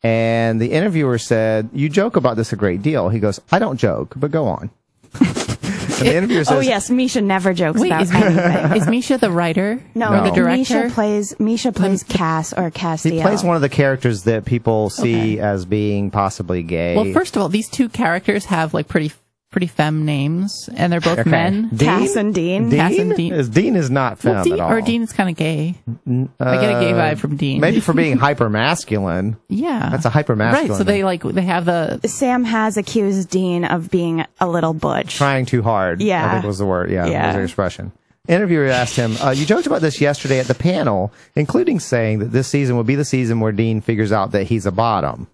and the interviewer said, "You joke about this a great deal." He goes, "I don't joke, but go on." And the interviewer oh, says, Oh yes, Misha never jokes Wait, about is, anything. is Misha the writer No, or the director? Misha plays Misha plays Cass or Castiel. He plays one of the characters that people see as being possibly gay. well, first of all, these two characters have like pretty pretty femme names, and they're both Okay. men. Dean? Cass and Dean. Dean, Cass and Dean. Is, Dean is not femme Well, Dean, at all. or Dean is kind of gay. I get a gay Uh, vibe from Dean. Maybe for being hyper masculine. yeah, That's a hyper-masculine Right. So they like they have the Sam has accused Dean of being a little butch. Trying too hard. Yeah. I think was the word. Yeah. Yeah. Was the expression. Interviewer asked him, uh, you joked about this yesterday at the panel, including saying that this season will be the season where Dean figures out that he's a bottom.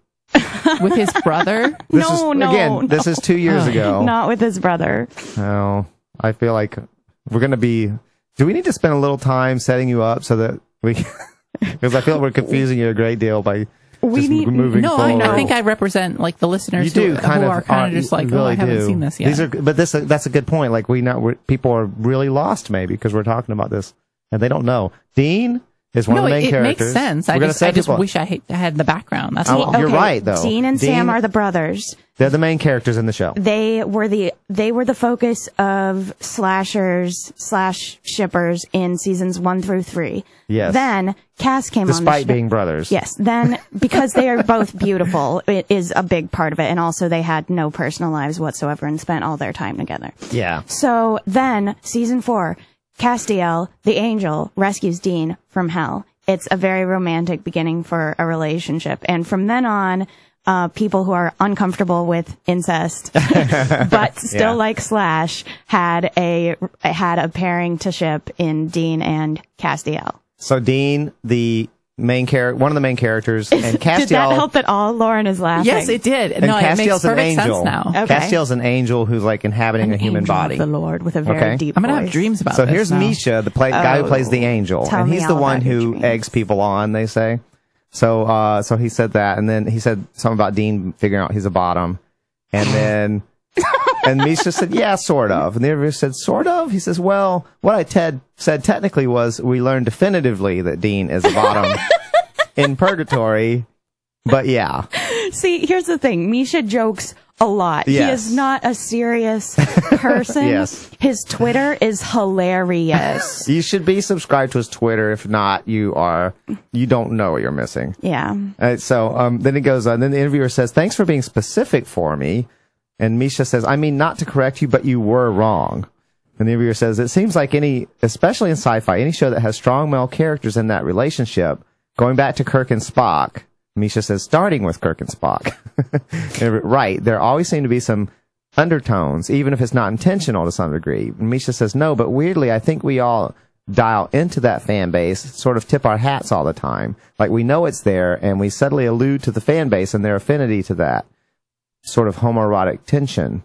With his brother. This No, is, no, Again, this is two years Oh. ago. Not with his brother. Oh, I feel like we're going to be. Do we need to spend a little time setting you up so that we? Because I feel like we're confusing you a great deal by We just need- moving no, I, forward. I think I represent like the listeners you do who, kind who of are kind of just like, you oh, I really haven't do. seen this yet. These are, but this that's a good point. Like we know people are really lost maybe because we're talking about this and they don't know. Dean is one no, of the main it, it characters. makes sense. We're I just, I just people- wish I had- had the background. That's Oh, all. You're right, though. Dean and Dean- Sam are the brothers. They're the main characters in the show. They were the they were the focus of slashers slash shippers in seasons one through three. Yes. Then Cass came on. Despite being brothers. Yes. Then because they are both beautiful, it is a big part of it, and also they had no personal lives whatsoever and spent all their time together. Yeah. So then, season four, Castiel, the angel, rescues Dean from hell. It's a very romantic beginning for a relationship. And from then on, uh, people who are uncomfortable with incest, but still Yeah. like Slash, had a, had a pairing to ship in Dean and Castiel. So Dean, the main character, one of the main characters, and Castiel. Did that help at all? Lauren is laughing. Yes, it did. And no, it makes Castiel's an angel. sense now. Okay. Castiel's an angel who's like inhabiting a human Angel of body. the Lord with a very Okay. deep I'm gonna have dreams about So this here's now. Misha, the play, guy who plays the angel, Tell and he's all the one who dreams. eggs people on. They say. So, uh, so he said that, and then he said something about Dean figuring out he's a bottom, and then, and Misha said, "Yeah, sort of." And the interviewer said, "Sort of." He says, "Well, what I Ted said technically was we learned definitively that Dean is a bottom in purgatory, but yeah, See, here's the thing. Misha jokes a lot. He is not a serious person. Yes. His Twitter is hilarious. you should be subscribed to his Twitter. If not, you are you don't know what you're missing." yeah. Uh, so um, then it goes on. Then the interviewer says, "Thanks for being specific for me." And Misha says, "I mean, not to correct you, but you were wrong." And the interviewer says, "It seems like any, especially in sci-fi, any show that has strong male characters in that relationship, going back to Kirk and Spock." Misha says, "Starting with Kirk and Spock, right? There always seem to be some." Undertones, even if it's not intentional to some degree. And Misha says, no, but weirdly, I think we all dial into that fan base, sort of tip our hats all the time. Like we know it's there and we subtly allude to the fan base and their affinity to that sort of homoerotic tension.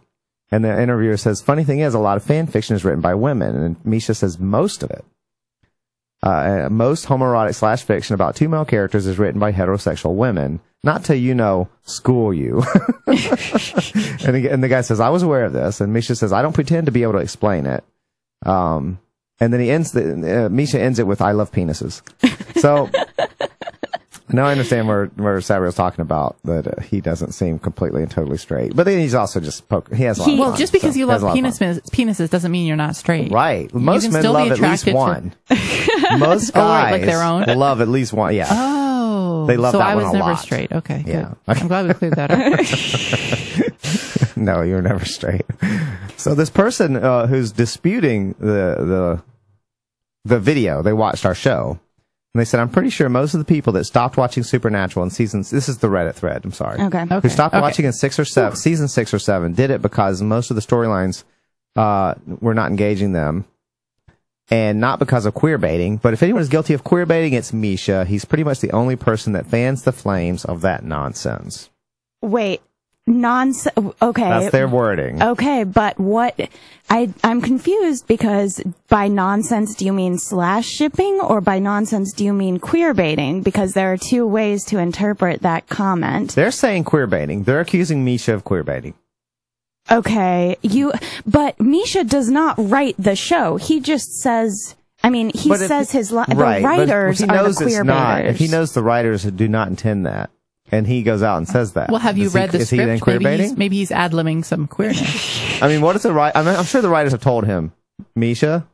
And the interviewer says, funny thing is, a lot of fan fiction is written by women. And Misha says, most of it. Uh, most homoerotic slash fiction about two male characters is written by heterosexual women. Not to, you know, school you. and, the, and the guy says, I was aware of this. And Misha says, I don't pretend to be able to explain it. Um, and then he ends the, uh, Misha ends it with, I love penises. So now I understand where, where Sabbrielle's talking about that uh, he doesn't seem completely and totally straight. But then he's also just poke, he has a lot of Well, fun, just because so you love a lot of fun. penises, doesn't mean you're not straight. Right. Most can men still be love at least attracted to- one. Most Oh, guys right, like their own? love at least one. Yeah. Oh, They love so that I one a never lot. straight. Okay, Yeah. good. I'm glad we cleared that up. no, you're never straight. So this person uh, who's disputing the the the video, they watched our show. And they said, I'm pretty sure most of the people that stopped watching Supernatural in seasons, this is the Reddit thread, I'm sorry. Okay. Who stopped okay. watching in six or seven, season six or seven, did it because most of the storylines, uh, were not engaging them. And not because of queer baiting, but if anyone is guilty of queer baiting, it's Misha. He's pretty much the only person that fans the flames of that nonsense. Wait, nonsense. Okay. That's their wording. Okay, but what I I'm confused because by nonsense do you mean slash shipping or by nonsense do you mean queer baiting? Because there are two ways to interpret that comment. They're saying queer baiting. They're accusing Misha of queer baiting. Okay, you but Misha does not write the show. He just says I mean, he But if- says his li- the right, but writers if he are knows the it's queer not, baiters. If he knows the writers do not intend that, and he goes out and says that, Well, have you does he- read the is he then script? queer Maybe he's, maybe he's ad libbing some queerness. I mean, what is the right? I mean, I'm sure the writers have told him, Misha,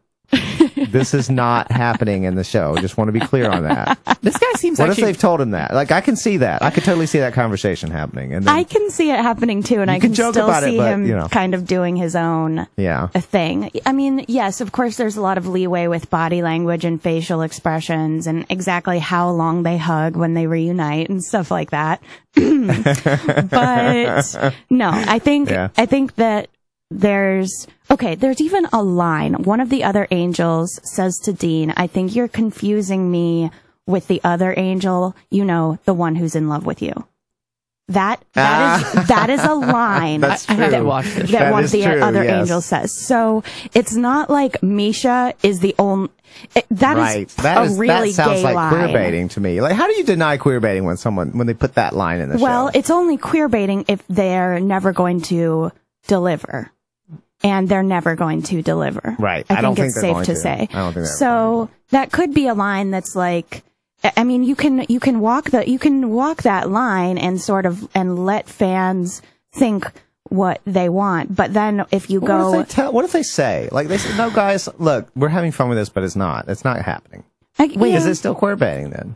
this is not happening in the show. Just want to be clear on that. this guy seems What if they've told him that? Like, I can see that. I could totally see that conversation happening. And then, I can see it happening too, and I can still about it, see but, him you know. kind of doing his own yeah, thing. I mean, yes, of course, there's a lot of leeway with body language and facial expressions and exactly how long they hug when they reunite and stuff like that. but no, I think, Yeah. I think that there's, okay, there's even a line. One of the other angels says to Dean, I think you're confusing me with the other angel, you know, the one who's in love with you. That, that is, ah. that is a line That's I, I haven't true. watched that That one of the true, other yes. angels says. So it's not like Misha is the only. It, that is right. That a is really that sounds gay like line. queer baiting to me. Like, how do you deny queer baiting when someone when they put that line in the Well, show? it's only queer baiting if they're never going to deliver, and they're never going to deliver. Right. I I think don't think it's safe to to. say. I don't think so. That could be a line that's like. I- mean, you can you can walk the you can walk that line and sort of and let fans think what they want, but then if you What go, if they tell? What if they say like they say, no, guys, look, we're having fun with this, but it's not. It's not happening. I, Wait, yeah. is it still queer baiting then?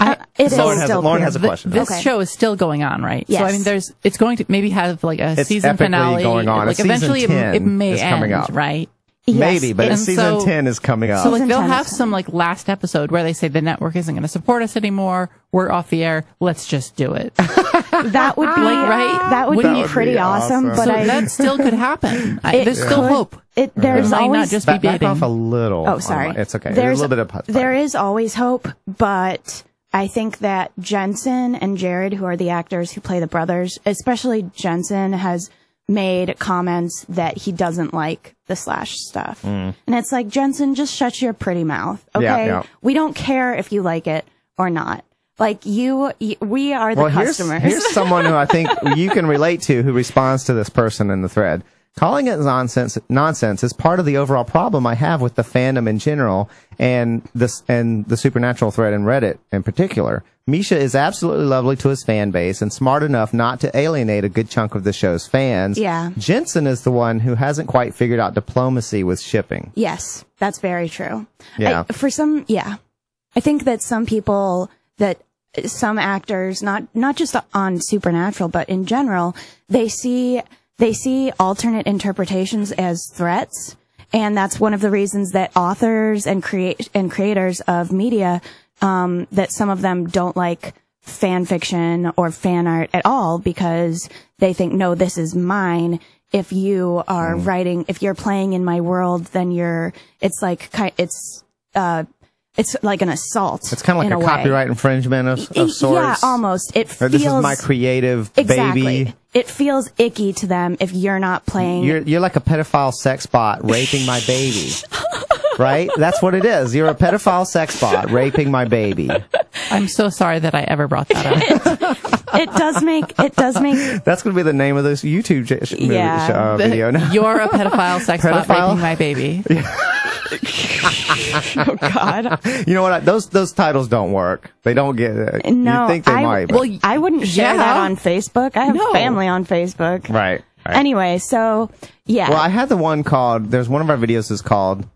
Uh, it is Lauren has still Lauren has a Th- question. This Okay. show is still going on, right? So I mean, there's it's going to maybe have like a It's season epically finale going on. Like season eventually, it, 10 it may is end, coming up. right? Yes, Maybe, but And season so- ten is coming up. So like they'll have some like last episode where they say the network isn't going to support us anymore. We're off the air. Let's just do it. that would be Like, right? That would Wouldn't be it be pretty awesome. awesome? But so I that still could happen. I, It there's still hope. it there's It might always not just be back, back off a little. Oh, sorry. my- It's okay. There's, There's a little bit of putt. There is always hope, but I think that Jensen and Jared, who are the actors who play the brothers, especially Jensen, has made comments that he doesn't like the slash stuff. And it's like, Jensen, just shut your pretty mouth. Okay. Mm. Yeah, yeah. We don't care if you like it or not. Like you, we are the well, here's, customers. here's someone who I think you can relate to who responds to this person in the thread. Calling it nonsense, nonsense is part of the overall problem I have with the fandom in general and this, and the supernatural thread in Reddit in particular. Misha is absolutely lovely to his fan base and smart enough not to alienate a good chunk of the show's fans. Yeah. Jensen is the one who hasn't quite figured out diplomacy with shipping. Yes, that's very true. Yeah. I- for some, yeah. I think that some people that some actors, not not just on Supernatural, but in general, they see they see alternate interpretations as threats, and that's one of the reasons that authors and create and creators of media um, that some of them don't like fan fiction or fan art at all because they think no, this is mine. If you are Mm. writing, if you're playing in my world, then you're. It's like it's. Uh, it's like an assault. It's kind of like a, way. copyright infringement of, of sorts. Yeah, almost. It Or feels this is my creative exactly. baby. It feels icky to them if you're not playing. You're you're like a pedophile sex bot raping my baby. right? That's what it is. You're a pedophile sex bot raping my baby. I'm so sorry that I ever brought that up. it does make it does make That's going to be the name of this YouTube j- sh- movie Yeah. show, uh, The- video now. You're a pedophile sex bot raping my baby. oh god. You know what? I, those those titles don't work. They don't get it. No, you think they I, might. But. well, I wouldn't share Yeah. that on Facebook. I have No. family on Facebook. right. right. Anyway, so yeah. Well, I had the one called. There's one of our videos is called.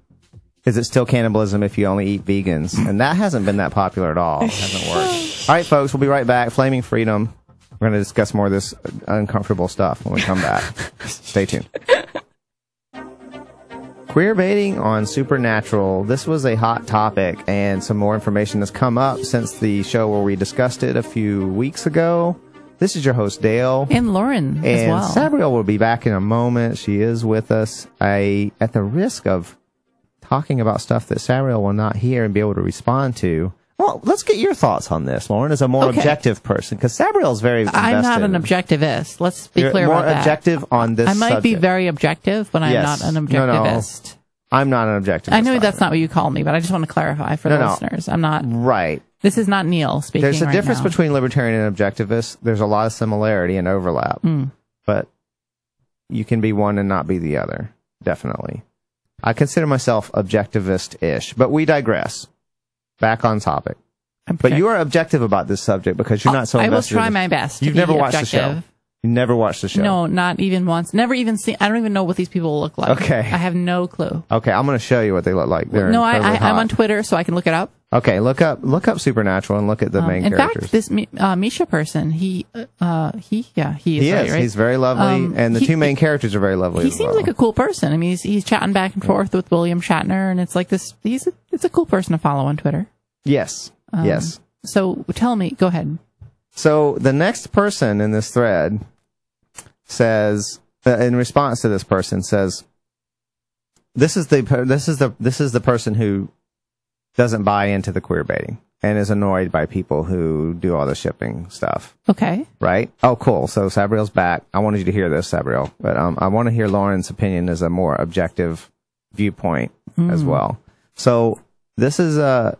Is it still cannibalism if you only eat vegans? And that hasn't been that popular at all. It hasn't worked. All right, folks, we'll be right back. Flaming Freedom. We're going to discuss more of this uncomfortable stuff when we come back. Stay tuned. Queer baiting on Supernatural. This was a hot topic, and some more information has come up since the show where we discussed it a few weeks ago. This is your host, Dale. And Lauren as And well. Sabbrielle will be back in a moment. She is with us. I, at the risk of talking about stuff that Sabbrielle will not hear and be able to respond to. Well, let's get your thoughts on this, Lauren, as a more Okay. objective person, because Sabbrielle is very. I'm not an invested. objectivist. Let's be You're clear more about that. objective on this. I might be very objective, but I'm Yes. not an No, no. I'm not an objective. I know that's not what you call me, but I just want to clarify for No, the listeners. I'm not. right. This is not Neil speaking. There's a right difference now. between libertarian and objectivist. There's a lot of similarity and overlap, Mm. but you can be one and not be the other. Definitely. I consider myself objectivist ish, but we digress. Back on topic. But you are objective about this subject because you're not so I will try my best. You've be never watched the show. You never watched the show. No, not even once. Never even seen. I don't even know what these people look like. Okay. I have no clue. Okay, I'm going to show you what they look like. They're no, I, I, I'm on Twitter, so I can look it up. Okay, look up look up Supernatural and look at the Um, main in characters. fact, this uh, Misha person, he, uh, he, yeah, he is. he is. right? He's very lovely, Um, and the he- two main characters are very lovely. he seems well. like a cool person. I mean, he's, he's chatting back and forth with William Shatner, and it's like this. He's a, it's a cool person to follow on Twitter. yes, Um, yes. So tell me, go ahead. So the next person in this thread says, uh, in response to this person, says, "This is the this is the this is the person who doesn't buy into the queer baiting and is annoyed by people who do all the shipping stuff." Okay. Right? Oh, cool. So Sabbrielle's back. I wanted you to hear this, Sabbrielle, but um, I want to hear Lauren's opinion as a more objective viewpoint as Mm. well. So this is uh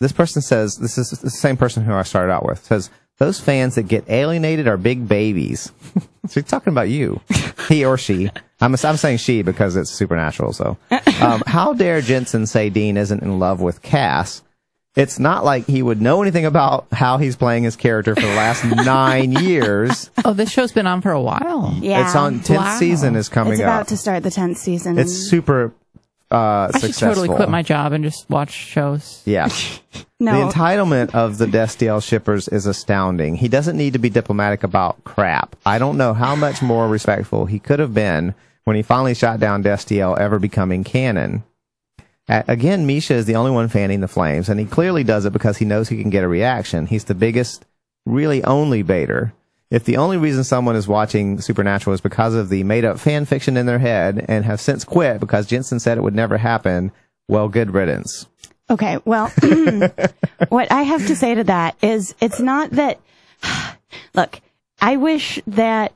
this person says this is the same person who I started out with says those fans that get alienated are big babies. so he's talking about you, he or she. I'm I'm saying she because it's supernatural. So um, how dare Jensen say Dean isn't in love with Cass? It's not like he would know anything about how he's playing his character for the last nine years. Oh, this show's been on for a while. Yeah. It's on tenth Wow. season is coming It's about up. to start the 10th season. It's super uh, I should successful. totally quit my job and just watch shows. yeah. no, The entitlement of the Destiel shippers is astounding. He doesn't need to be diplomatic about crap. I don't know how much more respectful he could have been when he finally shot down Destiel ever becoming canon. Again, Misha is the only one fanning the flames, and he clearly does it because he knows he can get a reaction. He's the biggest, really only baiter. If the only reason someone is watching Supernatural is because of the made up fan fiction in their head and have since quit because Jensen said it would never happen, well, good riddance. Okay, well, what I have to say to that is it's not that, look, I wish that,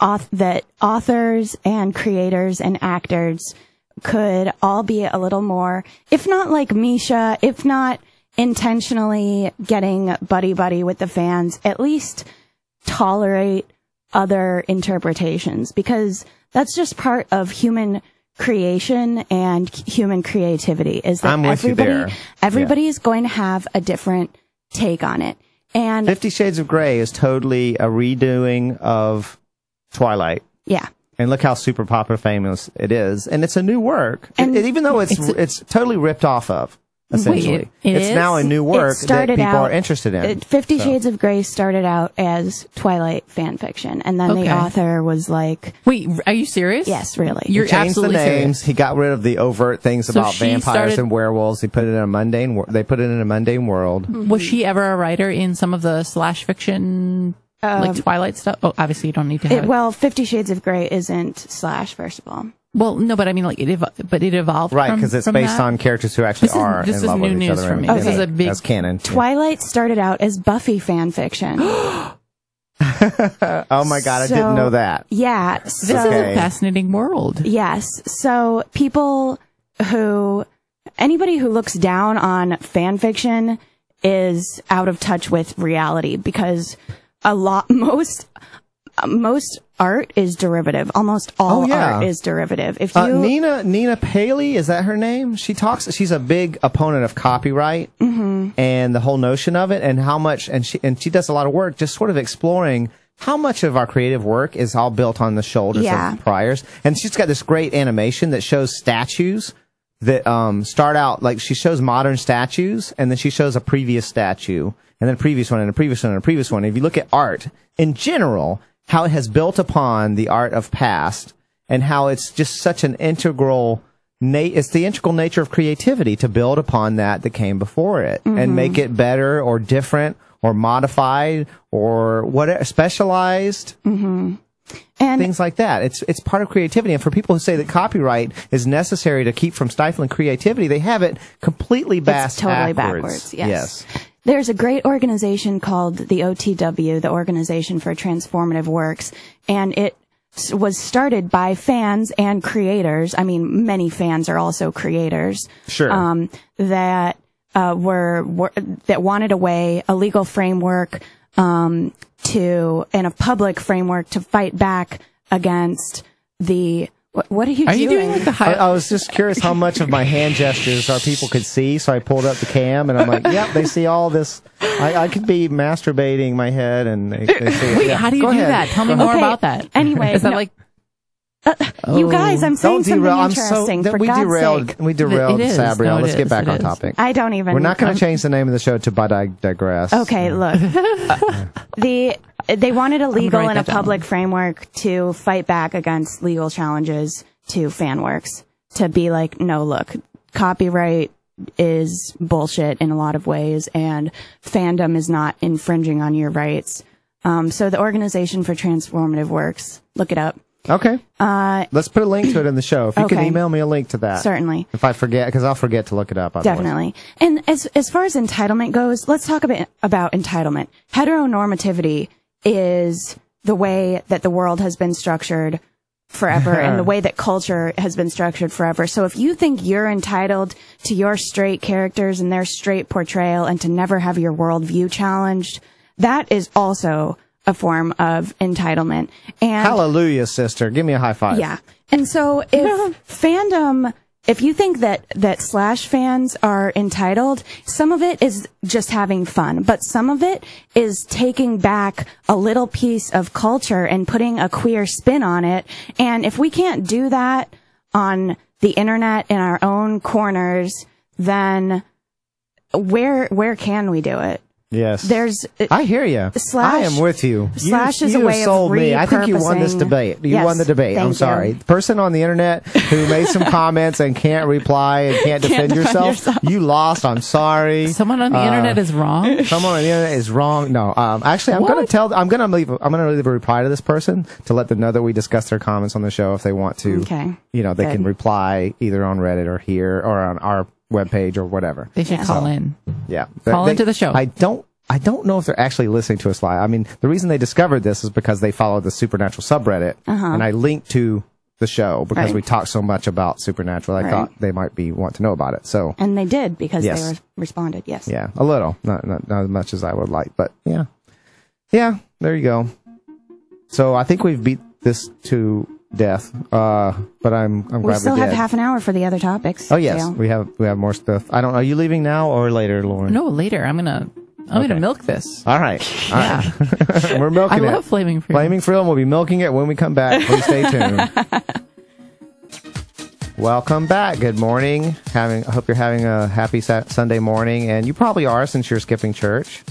auth- that authors and creators and actors could all be a little more, if not like Misha, if not intentionally getting buddy buddy with the fans, at least tolerate other interpretations because that's just part of human creation and human creativity is that I'm with you everybody there. everybody is going to have a different take on it and Fifty Shades of Grey is totally a redoing of Twilight. yeah And look how super popular famous it is. And it's a new work. And it- even though it's, it's it's, totally ripped off of, essentially. Wait, it it's is? now a new work that people out- are interested in. It- Fifty So- Shades of Grey started out as Twilight fan fiction, and then Okay. the author was like, Wait, are you serious? "Yes, really." You're he changed the names. serious. He got rid of the overt things So about vampires started- and werewolves. He put it in a mundane. They put it in a mundane world. Was she ever a writer in some of the slash fiction, like Twilight stuff? Oh, obviously you don't need to have. Um, It, well, Fifty Shades of Grey isn't slash. First of all, well, no, but I mean, like it, ev- but it evolved, Right, because it's from based that? on characters who actually This is- are this in is love new with each news other. for and- me. Oh, this is a big- As canon. Twilight started out as Buffy fan fiction. oh my god, I didn't know that. yeah, This so is a fascinating world. Yes. So people who, anybody who looks down on fan fiction is out of touch with reality because a lot, most, most art is derivative. Almost all Oh, yeah. art is derivative. If you, Uh, Nina Nina Paley is that her name? She talks. She's a big opponent of copyright Mm-hmm. and the whole notion of it, and how much. And she and she does a lot of work, just sort of exploring how much of our creative work is all built on the shoulders Yeah. of priors. And she's got this great animation that shows statues that um, start out like she shows modern statues, and then she shows a previous statue, and then a previous one, and a previous one, and a previous one. If you look at art in general, how it has built upon the art of past, and how it's just such an integral na- it's the integral nature of creativity to build upon that that came before it Mm-hmm. and make it better or different or modified or what specialized and things like that. It's it's part of creativity. And for people who say that copyright is necessary to keep from stifling creativity, they have it completely it's totally backwards. backwards. Yes. yes. There's a great organization called the OTW, the Organization for Transformative Works, and it was started by fans and creators. I mean, many fans are also creators. Sure. Um, that uh, were, were that wanted a way, a legal framework um, to and a public framework to fight back against the. What, what are you Are doing? you doing like the I, high? I was just curious how much of my hand gestures our people could see, so I pulled up the cam and I'm like, "Yep, they see all this." I, I could be masturbating my head, and they, they see it. Wait, Yeah. how do you Go do ahead. that? Tell me more. Okay, about that. anyway, is that no. like uh, uh, you guys, I'm saying Don't something derail. I'm interesting. so for we God's derailed. sake. We derailed It is. Sabbrielle. No, Let's is. get back It on is. topic. I don't even. We're not going to change the name of the show to But I Digress. Okay, look. the they wanted a legal and a down. public framework to fight back against legal challenges to fan works. To be like, no, look, copyright is bullshit in a lot of ways, and fandom is not infringing on your rights. Um, so the Organization for Transformative Works, look it up. Okay. Uh, Let's put a link to it in the show. If you can email me a link to that. certainly. If I forget, because I'll forget to look it up. otherwise. Definitely. And as as far as entitlement goes, let's talk a bit about entitlement. Heteronormativity is the way that the world has been structured forever and the way that culture has been structured forever. So if you think you're entitled to your straight characters and their straight portrayal and to never have your worldview challenged, that is also a form of entitlement. And Hallelujah, sister. Give me a high five. yeah. And so if fandom, if you think that, that Slash fans are entitled, some of it is just having fun, but some of it is taking back a little piece of culture and putting a queer spin on it. And if we can't do that on the internet in our own corners, then where, where can we do it? Yes. There's, I hear you. Slash- I am with you. You- Slash is you a have way of sold me. I think you won this debate. You Yes, won the debate. I'm sorry. you. The person on the internet who made some comments and can't reply and can't defend, defend yourself, yourself. you lost. I'm sorry. someone on the Uh, internet is wrong? Someone on the internet is wrong. No, um, actually, I'm going to tell. I'm going to leave. I'm going to leave a reply to this person to let them know that we discussed their comments on the show. If they want to, Okay. you know, they Good. can reply either on Reddit or here or on our webpage or whatever. They should call in. Yeah, Call They- into the show. I don't. I don't know if they're actually listening to us live. I mean, the reason they discovered this is because they followed the Supernatural subreddit, and I linked to the show because Uh-huh. Right. we talk so much about Supernatural. I Right. thought they might be want to know about it. So And they did because Yes. they re- responded. Yes. yeah, a little, not, not not as much as I would like, but yeah, yeah. There you go. So I think we've beat this to death. Uh, but I'm I'm We glad still we have half an hour for the other topics. Oh yes, Dale. we have we have more stuff. I don't. Are you leaving now or later, Lauren? No, later. I'm gonna. I'm Okay. gonna milk this. All right. All Yeah. right. We're milking I it. love flaming freedom. Flaming Freedom will be milking it when we come back. Please stay tuned. Welcome back. Good morning. Having, I hope you're having a happy Sa- Sunday morning, and you probably are since you're skipping church.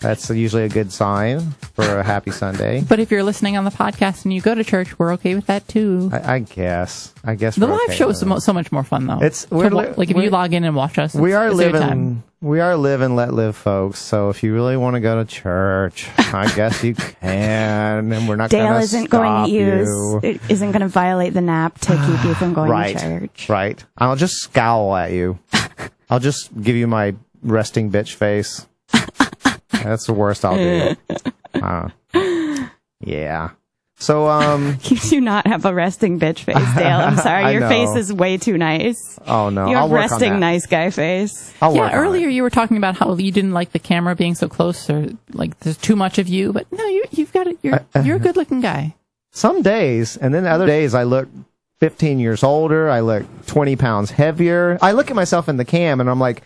That's usually a good sign for a happy Sunday. But if you're listening on the podcast and you go to church, we're okay with that too. I, I guess. I guess the we're live okay show is so, so much more fun though. It's- we're li- like if we're- you log in and watch us. we are it's a good time. living. We are live and let live, folks. So if you really want to go to church, I guess you can, and we're not. Dale gonna isn't going to use, you. it isn't going to violate the NAP to keep you from going right, to church. Right. I'll just scowl at you. I'll just give you my resting bitch face. That's the worst I'll do. Uh, yeah. So, um, You do not have a resting bitch face, Dale. I'm sorry. Your know. face is way too nice. oh no, you I'll have work on resting nice guy face. I'll work Yeah, on earlier it. you were talking about how you didn't like the camera being so close, or like there's too much of you. But no, you you've got it. You're you're a good looking guy. Some days, and then other days, I look 15 years older. I look 20 pounds heavier. I look at myself in the cam, and I'm like,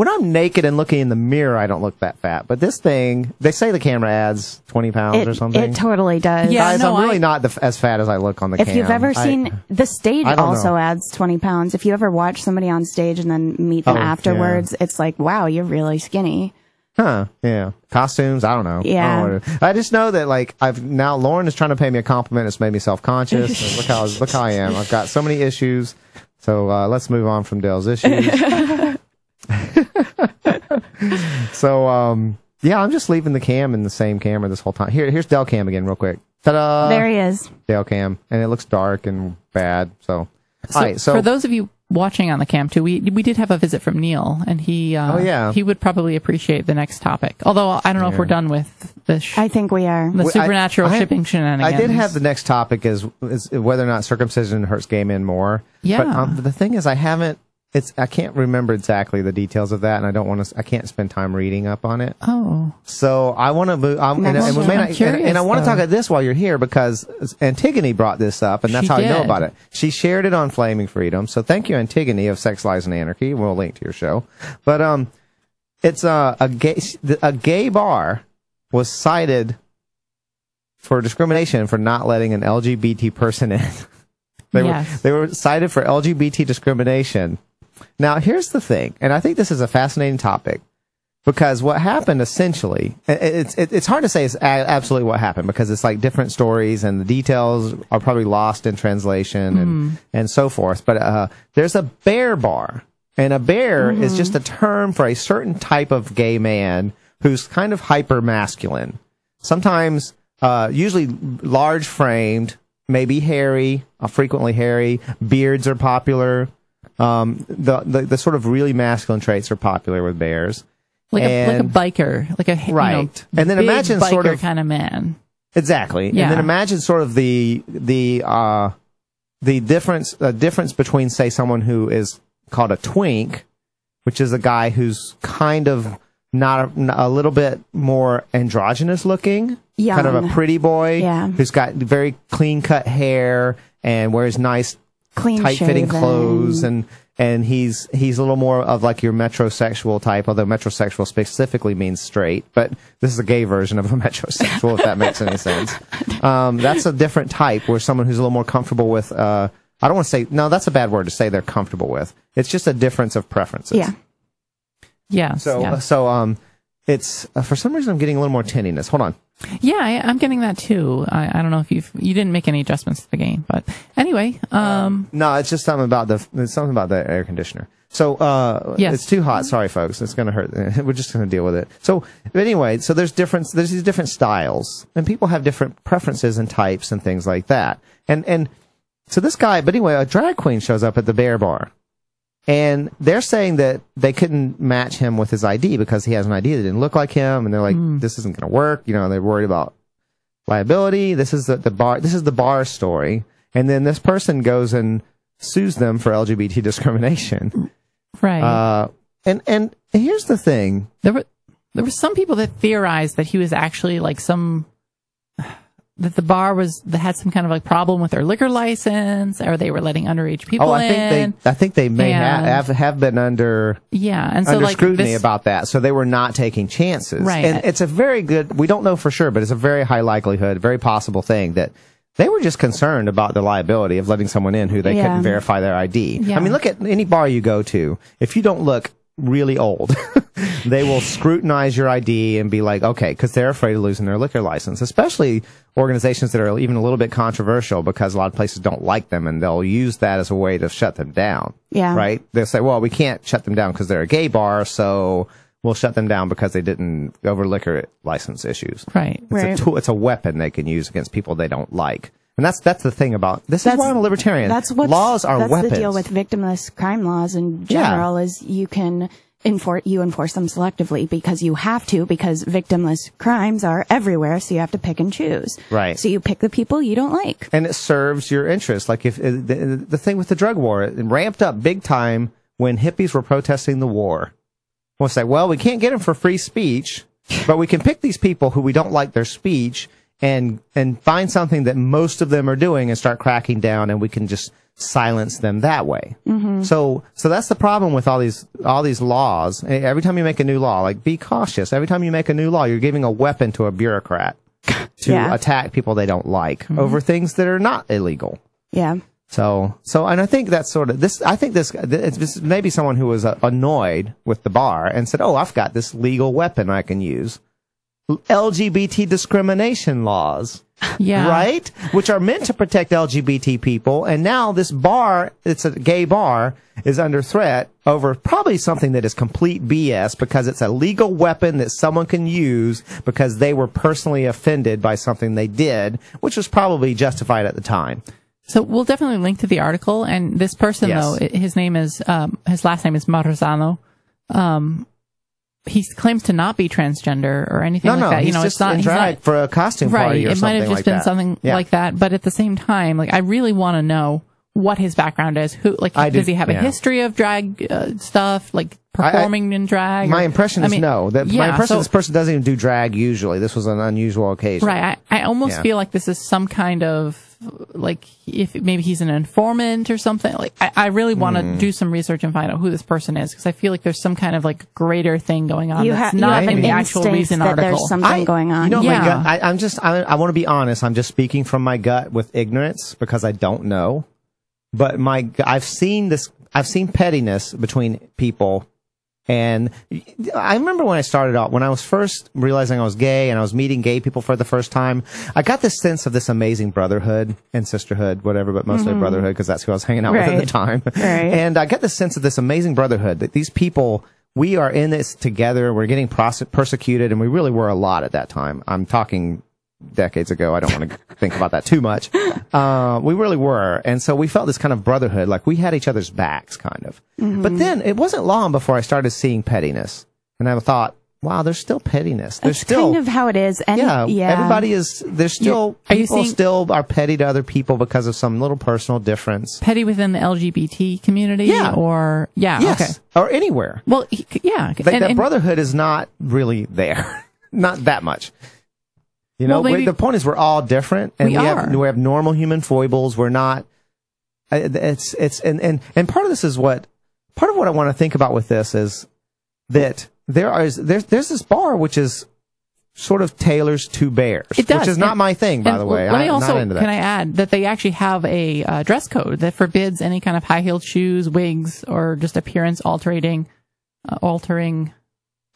when I'm naked and looking in the mirror, I don't look that fat. But this thing, they say the camera adds 20 pounds It, or something. it totally does. Yeah, Guys, no, I'm really I- not the, as fat as I look on the If cam. you've ever I- seen the stage, I also know. adds 20 pounds. If you ever watch somebody on stage and then meet them Oh, yeah. afterwards, it's like, wow, you're really skinny. Huh? Yeah. Costumes. I don't know. I, Yeah. don't know I just know that like I've now Lauren is trying to pay me a compliment. It's made me self conscious. look how look how I am. I've got so many issues. So uh, let's move on from Dale's issues. so um, yeah, I'm just leaving the cam in the same camera this whole time. Here, here's Dale cam again, real quick. Ta-da! there he is. Dale cam, and it looks dark and bad. So, So, all right. So for those of you watching on the cam too, we we did have a visit from Neil, and he uh, Oh, yeah. he would probably appreciate the next topic. Although I don't know if we're done with the sh- I think we are. the Well, I- supernatural I- shipping shenanigans. I did have the next topic is, is whether or not circumcision hurts gay men more. Yeah. But um, the thing is, I haven't. It's I can't remember exactly the details of that, and I don't want to. I can't spend time reading up on it. Oh, So I want to move. Um, and, Next and, we one. may I'm not, and, curious, and I want to talk about this while you're here because Antigone brought this up, and that's She how I know about it. She shared it on Flaming Freedom. So thank you, Antigone of Sex Lies and Anarchy. We'll link to your show. But um, it's uh, a gay a gay bar was cited for discrimination for not letting an LGBT person in. they Yes. were they were cited for LGBT discrimination. Now here's the thing, and I think this is a fascinating topic because what happened essentially, it's, it's hard to say it's absolutely what happened because it's like different stories and the details are probably lost in translation and and so forth. But uh there's a bear bar and a bear is just a term for a certain type of gay man who's kind of hyper masculine sometimes uh usually large framed maybe hairy uh, frequently hairy beards are popular um the, the the sort of really masculine traits are popular with bears like a like a biker, like a you know, Right. And then big imagine biker sort of- kind of man. Exactly. yeah. And then imagine sort of the the uh the difference uh, difference between say someone who is called a twink, which is a guy who's kind of not a, a little bit more androgynous looking, kind of a pretty boy Yeah. who's got very clean cut hair and wears nice Clean tight fitting clothes and and he's he's a little more of like your metrosexual type, although metrosexual specifically means straight, but this is a gay version of a metrosexual, if that makes any sense. Um, that's a different type where someone who's a little more comfortable with. Uh, I don't want to say no. That's a bad word to say. They're comfortable with. It's just a difference of preferences. Yeah. Yes. So yeah. so um, it's uh, for some reason I'm getting a little more tinniness. Hold on. Yeah, I, I'm getting that too. I, I don't know if you've you didn't make any adjustments to the game, but anyway, um, No, it's just something about the it's something about the air conditioner. So uh, Yes. it's too hot. Sorry, folks. It's gonna hurt. We're just gonna deal with it. So anyway, so there's different there's these different styles, and people have different preferences and types and things like that. And and so this guy, but anyway, a drag queen shows up at the bear bar, and they're saying that they couldn't match him with his ID because he has an ID that didn't look like him, and they're like, this isn't gonna work. You know, they're worried about liability. This is the, the bar. This is the bar story. And then this person goes and sues them for LGBT discrimination. right. Uh, and and here's the thing. there were there were some people that theorized that he was actually like some that the bar was that had some kind of like problem with their liquor license or they were letting underage people Oh, I in. think they. I think they may And- have have been under yeah, and so under like scrutiny this, about that, so they were not taking chances. Right. And it's a very good. We don't know for sure, but it's a very high likelihood, very possible thing that. They were just concerned about the liability of letting someone in who they Yeah. couldn't verify their ID. Yeah. I mean, look at any bar you go to. If you don't look really old, they will scrutinize your ID and be like, okay, because they're afraid of losing their liquor license, especially organizations that are even a little bit controversial because a lot of places don't like them and they'll use that as a way to shut them down. Yeah. Right? They'll say, well, we can't shut them down because they're a gay bar, so we'll shut them down because they didn't over liquor license issues. right. It's Right. a tool, it's a weapon they can use against people they don't like. And that's that's the thing about this is why I'm a libertarian. That's what laws are that's weapons. the deal with victimless crime laws in Yeah. general is you can enforce you enforce them selectively because you have to because victimless crimes are everywhere so you have to pick and choose. Right. So you pick the people you don't like. and it serves your interest. Like if uh, the, the thing with the drug war, it ramped up big time when hippies were protesting the war. We'll say, well, we can't get them for free speech, but we can pick these people who we don't like their speech and and find something that most of them are doing and start cracking down, and we can just silence them that way. So so that's the problem with all these all these laws. Every time you make a new law, like be cautious. Every time you make a new law, you're giving a weapon to a bureaucrat to Yeah. attack people they don't like over things that are not illegal. Yeah. So, so, and I think that's sort of this. I think this, it's this maybe someone who was uh, annoyed with the bar and said, "Oh, I've got this legal weapon I can use." LGBT discrimination laws, Yeah. right? Which are meant to protect LGBT people. And now this bar, it's a gay bar, is under threat over probably something that is complete BS because it's a legal weapon that someone can use because they were personally offended by something they did, which was probably justified at the time. So we'll definitely link to the article. And this person, Yes. though, his name is um, his last name is Marzano. Um, he claims to not be transgender or anything No, like no, that. You know, just it's not in drag not- for a costume right. party or It something might have just like been that. something Yeah. like that. But at the same time, like I really want to know what his background is. Who like I does do- he have a history of drag uh, stuff, like I- I- performing in drag? My or- impression I is mean, no. That my impression so- is this person doesn't even do drag usually. This was an unusual occasion. Right. I, I almost Yeah. feel like this is some kind of like if maybe he's an informant or something. Like I, I really want to Hmm. do some research and find out who this person is because I feel like there's some kind of like greater thing going on You, that's ha- you not have in an the actual instinct recent that article. there's something going on. You know, Yeah. my gut, I, I'm just, I, I want to be honest. I'm just speaking from my gut with ignorance because I don't know. But my, I've seen this, I've seen pettiness between people. And I remember when I started out, when I was first realizing I was gay and I was meeting gay people for the first time, I got this sense of this amazing brotherhood and sisterhood, whatever, but mostly mm-hmm. brotherhood because that's who I was hanging out with at the time. Right. And I get the sense of this amazing brotherhood that these people, we are in this together. We're getting persecuted, and we really were a lot at that time. I'm talking decades ago. I don't want to think about that too much. Uh, we really were. And so we felt this kind of brotherhood, like we had each other's backs, kind of. But then it wasn't long before I started seeing pettiness. And I thought, wow, there's still pettiness. There's That's still. kind of how it is. And yeah, yeah, everybody is. There's still are you people seeing- still are petty to other people because of some little personal difference. Petty within the LGBT community, Yeah. or yeah, Yes, okay. or anywhere. Well, yeah, Like and- that and- brotherhood is not really there, not that much. You know, Well, maybe- the point is we're all different, and We we, have we have normal human foibles. We're not. It's it's and and and part of this is what part of what I want to think about with this is that there is there's there's this bar which is sort of tailors to bears, It does. which is not And- my thing, by the way. Let me I'm also, not into that. can I add that they actually have a uh, dress code that forbids any kind of high heeled shoes, wigs, or just appearance altering, uh, altering.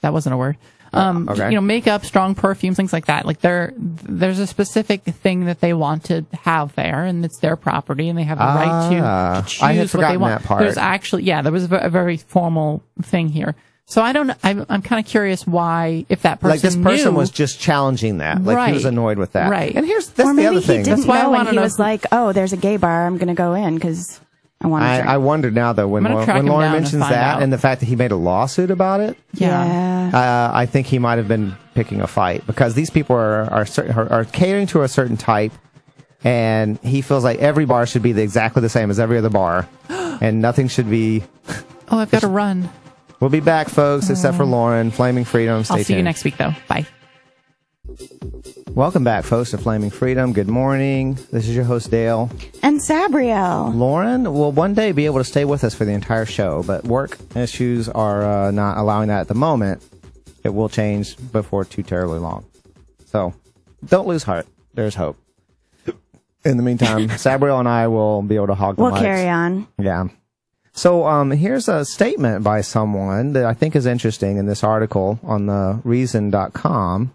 That wasn't a word. Um, okay. you know, makeup, strong perfumes, things like that. Like there, there's a specific thing that they want to have there, and it's their property, and they have the right to, Ah, to choose I had what they want. that part. There's actually, yeah, there was a very formal thing here. So I don't. I'm, I'm kind of curious why, if that person like this person knew- was just challenging that, like he was annoyed with that. Right. And here's that's or the other he thing. didn't That's why I wanna and he know was like, "Oh, there's a gay bar. I'm going to go in because I want to I. I wonder now though when I'm Lauren, when him Lauren down and mentions that out. and the fact that he made a lawsuit about it, yeah. yeah. uh, I think he might have been picking a fight because these people are are, are are catering to a certain type, and he feels like every bar should be the, exactly the same as every other bar, and nothing should be. Oh, I've got to run. We'll be back, folks, except for Lauren. Flaming Freedom. Stay I'll see you next week, though. Bye. Welcome back, folks, to Flaming Freedom. Good morning. This is your host Dale. and Sabbrielle. Lauren will one day be able to stay with us for the entire show, but work issues are uh, not allowing that at the moment. It will change before too terribly long. So don't lose heart. There's hope. In the meantime, Sabbrielle and I will be able to hog the We'll mics. carry on. Yeah. So um, here's a statement by someone that I think is interesting in this article on the reason.com.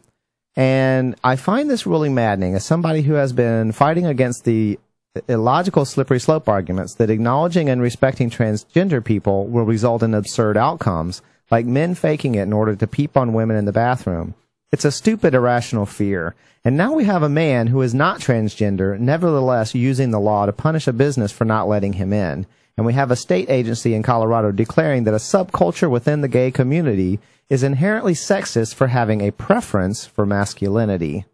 And I find this really maddening as somebody who has been fighting against the illogical slippery slope arguments that acknowledging and respecting transgender people will result in absurd outcomes, like men faking it in order to peep on women in the bathroom. It's a stupid, irrational fear. And now we have a man who is not transgender, nevertheless using the law to punish a business for not letting him in. And we have a state agency in Colorado declaring that a subculture within the gay community is inherently sexist for having a preference for masculinity.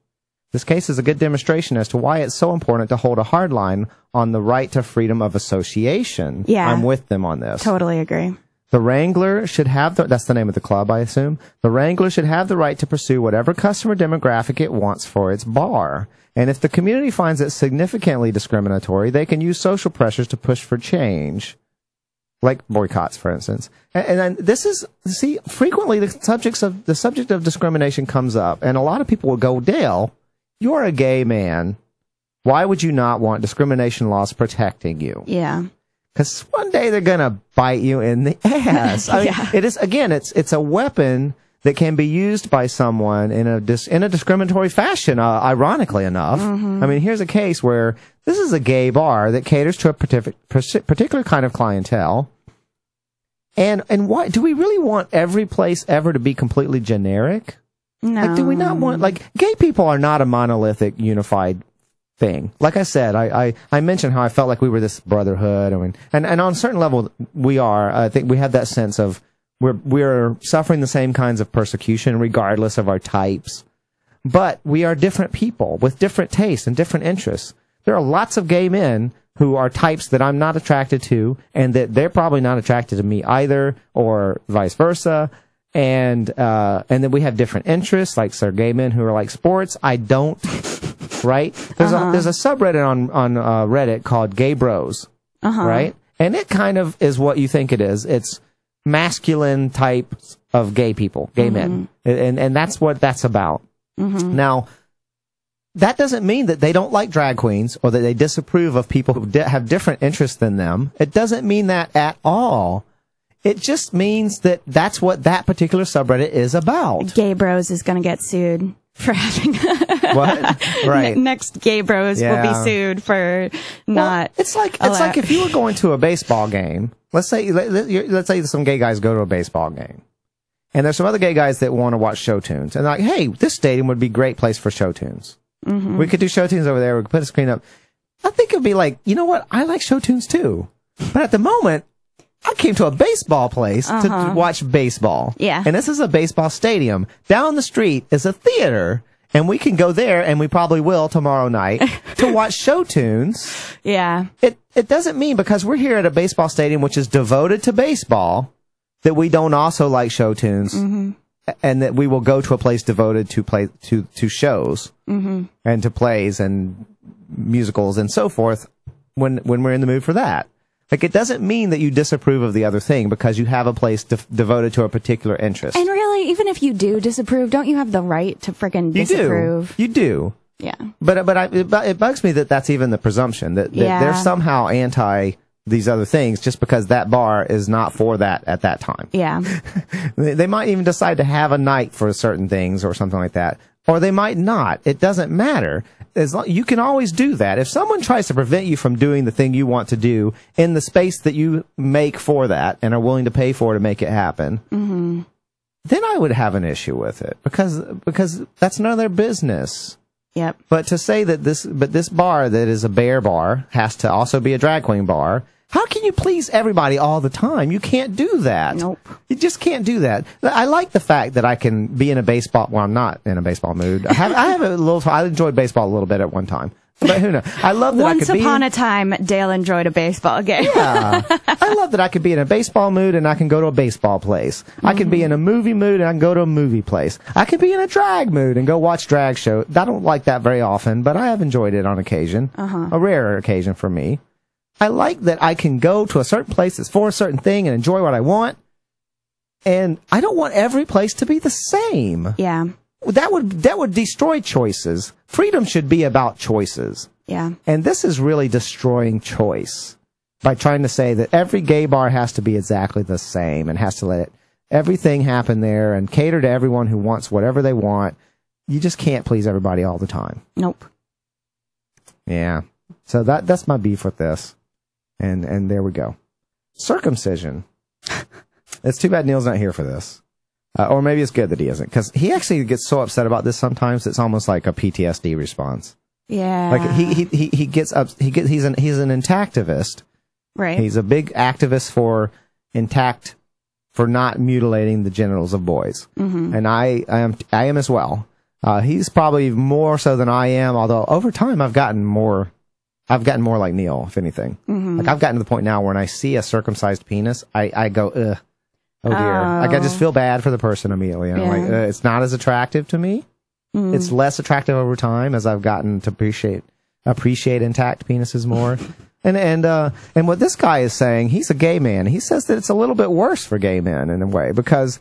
This case is a good demonstration as to why it's so important to hold a hard line on the right to freedom of association. Yeah. I'm with them on this. Totally agree. The Wrangler should have the, that's the name of the club, I assume. The Wrangler should have the right to pursue whatever customer demographic it wants for its bar. And if the community finds it significantly discriminatory, they can use social pressures to push for change. Like boycotts, for instance. And, and then this is, see, frequently the subjects of, the subject of discrimination comes up, and a lot of people will go, Dale, you're a gay man. Why would you not want discrimination laws protecting you? Yeah. Because one day they're gonna bite you in the ass. I mean, Yeah. it is again. It's it's a weapon that can be used by someone in a dis- in a discriminatory fashion. Uh, ironically enough, I mean, here's a case where this is a gay bar that caters to a partic- particular kind of clientele. And and why do we really want every place ever to be completely generic? No. Like, do we not want like gay people are not a monolithic, unified thing? Like I said, I I, I mentioned how I felt like we were this brotherhood, I mean, and and on a certain level we are. I think we have that sense of we're we're suffering the same kinds of persecution regardless of our types, but we are different people with different tastes and different interests. There are lots of gay men who are types that I'm not attracted to, and that they're probably not attracted to me either, or vice versa. And uh, and then we have different interests, like gay men who are like sports. I don't. Right? There's a there's a subreddit on on uh, Reddit called Gay Bros. Right? And it kind of is what you think it is. It's masculine types of gay people, gay men, and and that's what that's about. Now, that doesn't mean that they don't like drag queens or that they disapprove of people who di- have different interests than them. It doesn't mean that at all. It just means that that's what that particular subreddit is about. Gay Bros is going to get sued for having. what? Right. Next Gay Bros will be sued for Well, not. it's like it's like if you were going to a baseball game. Let's say let, let's say some gay guys go to a baseball game, and there's some other gay guys that want to watch show tunes, and like, hey, this stadium would be a great place for show tunes. Mm-hmm. We could do show tunes over there. We could put a screen up. I think it'd be like, you know what? I like show tunes too, but at the moment. I came to a baseball place to watch baseball. Uh-huh. Yeah. And this is a baseball stadium. Down the street is a theater, and we can go there, and we probably will tomorrow night to watch show tunes yeah. it it doesn't mean because we're here at a baseball stadium which is devoted to baseball that we don't also like show tunes and that we will go to a place devoted to play to to shows mm-hmm. and to plays and musicals and so forth when when we're in the mood for that like it doesn't mean that you disapprove of the other thing because you have a place de- devoted to a particular interest And really, even if you do disapprove, don't you have the right to freaking you disapprove? do you do Yeah. But but I, it, it bugs me that that's even the presumption that, that Yeah. they're somehow anti these other things just because that bar is not for that at that time. Yeah. They, might even decide to have a night for certain things or something like that, or they might not. It doesn't matter. As long, you can always do that. If someone tries to prevent you from doing the thing you want to do in the space that you make for that and are willing to pay for to make it happen, mm-hmm. then I would have an issue with it because because that's none of their business. Yep. But to say that this, but this bar that is a bear bar has to also be a drag queen bar. How can you please everybody all the time? You can't do that. Nope. You just can't do that. I like the fact that I can be in a baseball. Well, I'm not in a baseball mood. I have, I have a little. I enjoyed baseball a little bit at one time, but who knows? I love that I Once could upon in- a time, Dale enjoyed a baseball game. yeah. I love that I could be in a baseball mood and I can go to a baseball place. I can be in a movie mood and I can go to a movie place. I can be in a drag mood and go watch drag show. I don't like that very often, but I have enjoyed it on occasion. Uh-huh. A rare occasion for me. I like that I can go to a certain place that's for a certain thing and enjoy what I want. And I don't want every place to be the same. Yeah. That would that would destroy choices. Freedom should be about choices. Yeah. And this is really destroying choice by trying to say that every gay bar has to be exactly the same and has to let it, everything happen there and cater to everyone who wants whatever they want. You just can't please everybody all the time. Nope. Yeah. So that that's my beef with this. And and there we go. Circumcision. it's too bad Neil's not here for this. Uh, or maybe it's good that he isn't because he actually gets so upset about this sometimes it's almost like a PTSD response. Yeah. Like he he he, he gets up he gets he's an he's an intactivist. right. He's a big activist for intact for not mutilating the genitals of boys. Mm-hmm. And I I am I am as well. Uh, he's probably more so than I am, although over time I've gotten more I've gotten more like Neil, if anything. Like I've gotten to the point now where when I see a circumcised penis, I, I go, ugh. Oh dear. Like I just feel bad for the person immediately. And I'm like, uh, it's not as attractive to me. It's less attractive over time as I've gotten to appreciate appreciate intact penises more. and and uh and what this guy is saying, he's a gay man. He says that it's a little bit worse for gay men in a way because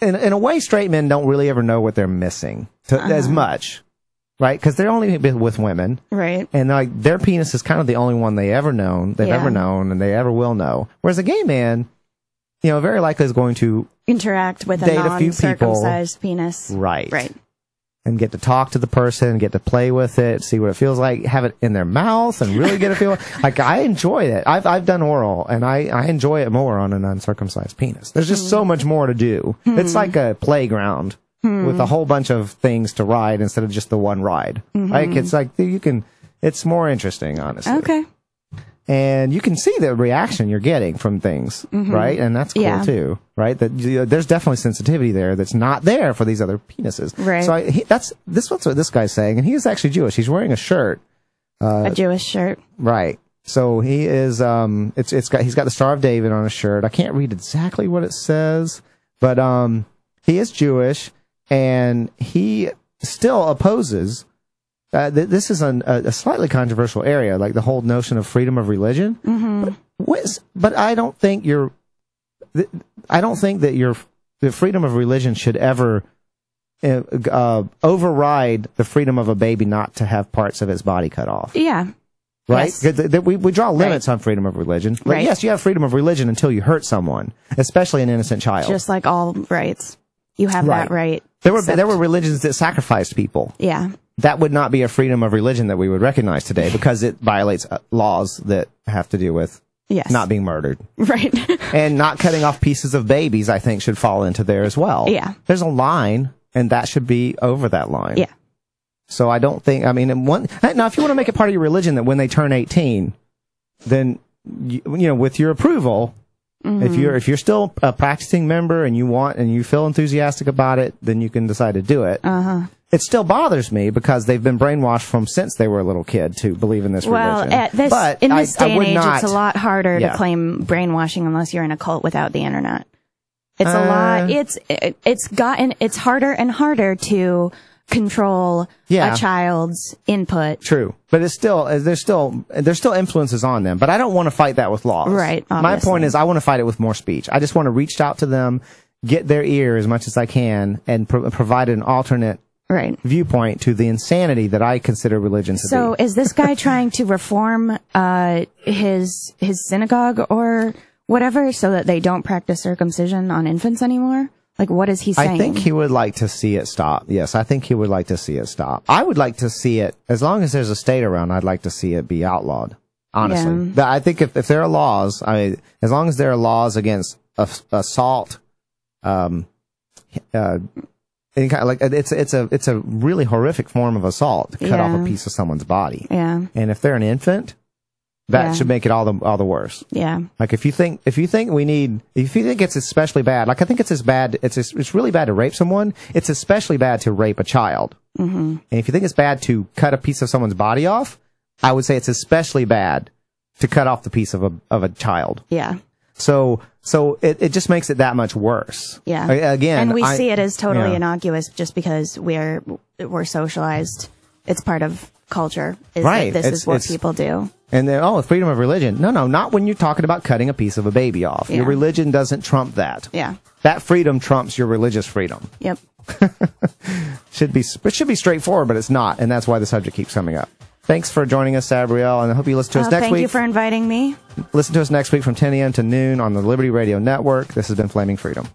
in in a way straight men don't really ever know what they're missing to, as much. Right? Because they're only been with women right. and like their penis is kind of the only one they ever known, they've Yeah. ever known, and they ever will know. Whereas a gay man, you know, very likely is going to interact with a Date a few people. non-circumcised penis. Right. Right. and get to talk to the person, get to play with it, see what it feels like, have it in their mouth, and really get a feel. like I enjoy it. I've I've done oral, and I I enjoy it more on an uncircumcised penis. There's just so mm-hmm. much more to do. It's mm-hmm. like a playground with a whole bunch of things to ride instead of just the one ride. Like it's like you can. It's more interesting, honestly. Okay. and you can see the reaction you're getting from things, right? And that's cool Yeah. too, right? That you, there's definitely sensitivity there that's not there for these other penises. Right. So I, he, that's this. What's what this guy's saying, and he is actually Jewish. He's wearing a shirt, a Jewish shirt. right? So he is. Um, it's it's got he's got the Star of David on his shirt. I can't read exactly what it says, but um, he is Jewish, and he still opposes. Uh, th- this is an, a, a slightly controversial area, like the whole notion of freedom of religion. But, what's- but I don't think you're. th- I don't think that your the freedom of religion should ever uh, uh, override the freedom of a baby not to have parts of its body cut off Yeah. right? Yes. th- th- We, we draw limits on freedom of religion. Like, Right. Yes, you have freedom of religion until you hurt someone, especially an innocent child. Just like all rights. You have Right. that right. There were except- there were religions that sacrificed people. Yeah. That would not be a freedom of religion that we would recognize today because it violates uh, laws that have to do with Yes. not being murdered right. and not cutting off pieces of babies. I think should fall into there as well. Yeah. there's a line, and that should be over that line. yeah. So I don't think. I mean, one now, if you want to make it part of your religion that when they turn eighteen, then you, you know, with your approval, if you're if you're still a practicing member and you want and you feel enthusiastic about it, then you can decide to do it. Uh huh. It still bothers me because they've been brainwashed from since they were a little kid to believe in this Well, religion. at this but in this I day and age, not- it's a lot harder Yeah. to claim brainwashing unless you're in a cult without the internet. It's a Uh, lot. It's it, it's gotten it's harder and harder to control Yeah. a child's input. True, but it's still uh, there's still there's still influences on them. But I don't want to fight that with laws. Right, My point is, I want to fight it with more speech. I just want to reach out to them, get their ear as much as I can, and pro- provide an alternate Right. viewpoint to the insanity that I consider religion to So be. is this guy trying to reform uh, his his synagogue or whatever so that they don't practice circumcision on infants anymore? Like what is he saying? I think he would like to see it stop. Yes, I think he would like to see it stop. I would like to see it, as long as there's a state around, I'd like to see it be outlawed. Honestly. Yeah. I think if, if there are laws, I mean, as long as there are laws against ass- assault, um, uh, any kind like it's it's a it's a really horrific form of assault to cut off a piece of someone's body. yeah, And if they're an infant, that Yeah. should make it all the all the worse. yeah, Like if you think if you think we need if you think it's especially bad, like I think it's as bad it's it's really bad to rape someone. It's especially bad to rape a child. Mm-hmm. And if you think it's bad to cut a piece of someone's body off, I would say it's especially bad to cut off the piece of a of a child. yeah, So so it, it just makes it that much worse. yeah. Again, and we I- see it as totally yeah. innocuous just because we're we're socialized. It's part of culture. Is Right. That this It's- is what people do. And then, oh, freedom of religion. No, no, not when you're talking about cutting a piece of a baby off. Your religion doesn't trump that. Yeah. That freedom trumps your religious freedom. Yep. should be it should be straightforward, but it's not, and that's why the subject keeps coming up. Thanks for joining us, Sabbrielle, and I hope you listen to us Uh, next thank week. Thank you for inviting me. listen to us next week from 10 a.m. to noon on the Liberty Radio Network. This has been Flaming Freedom.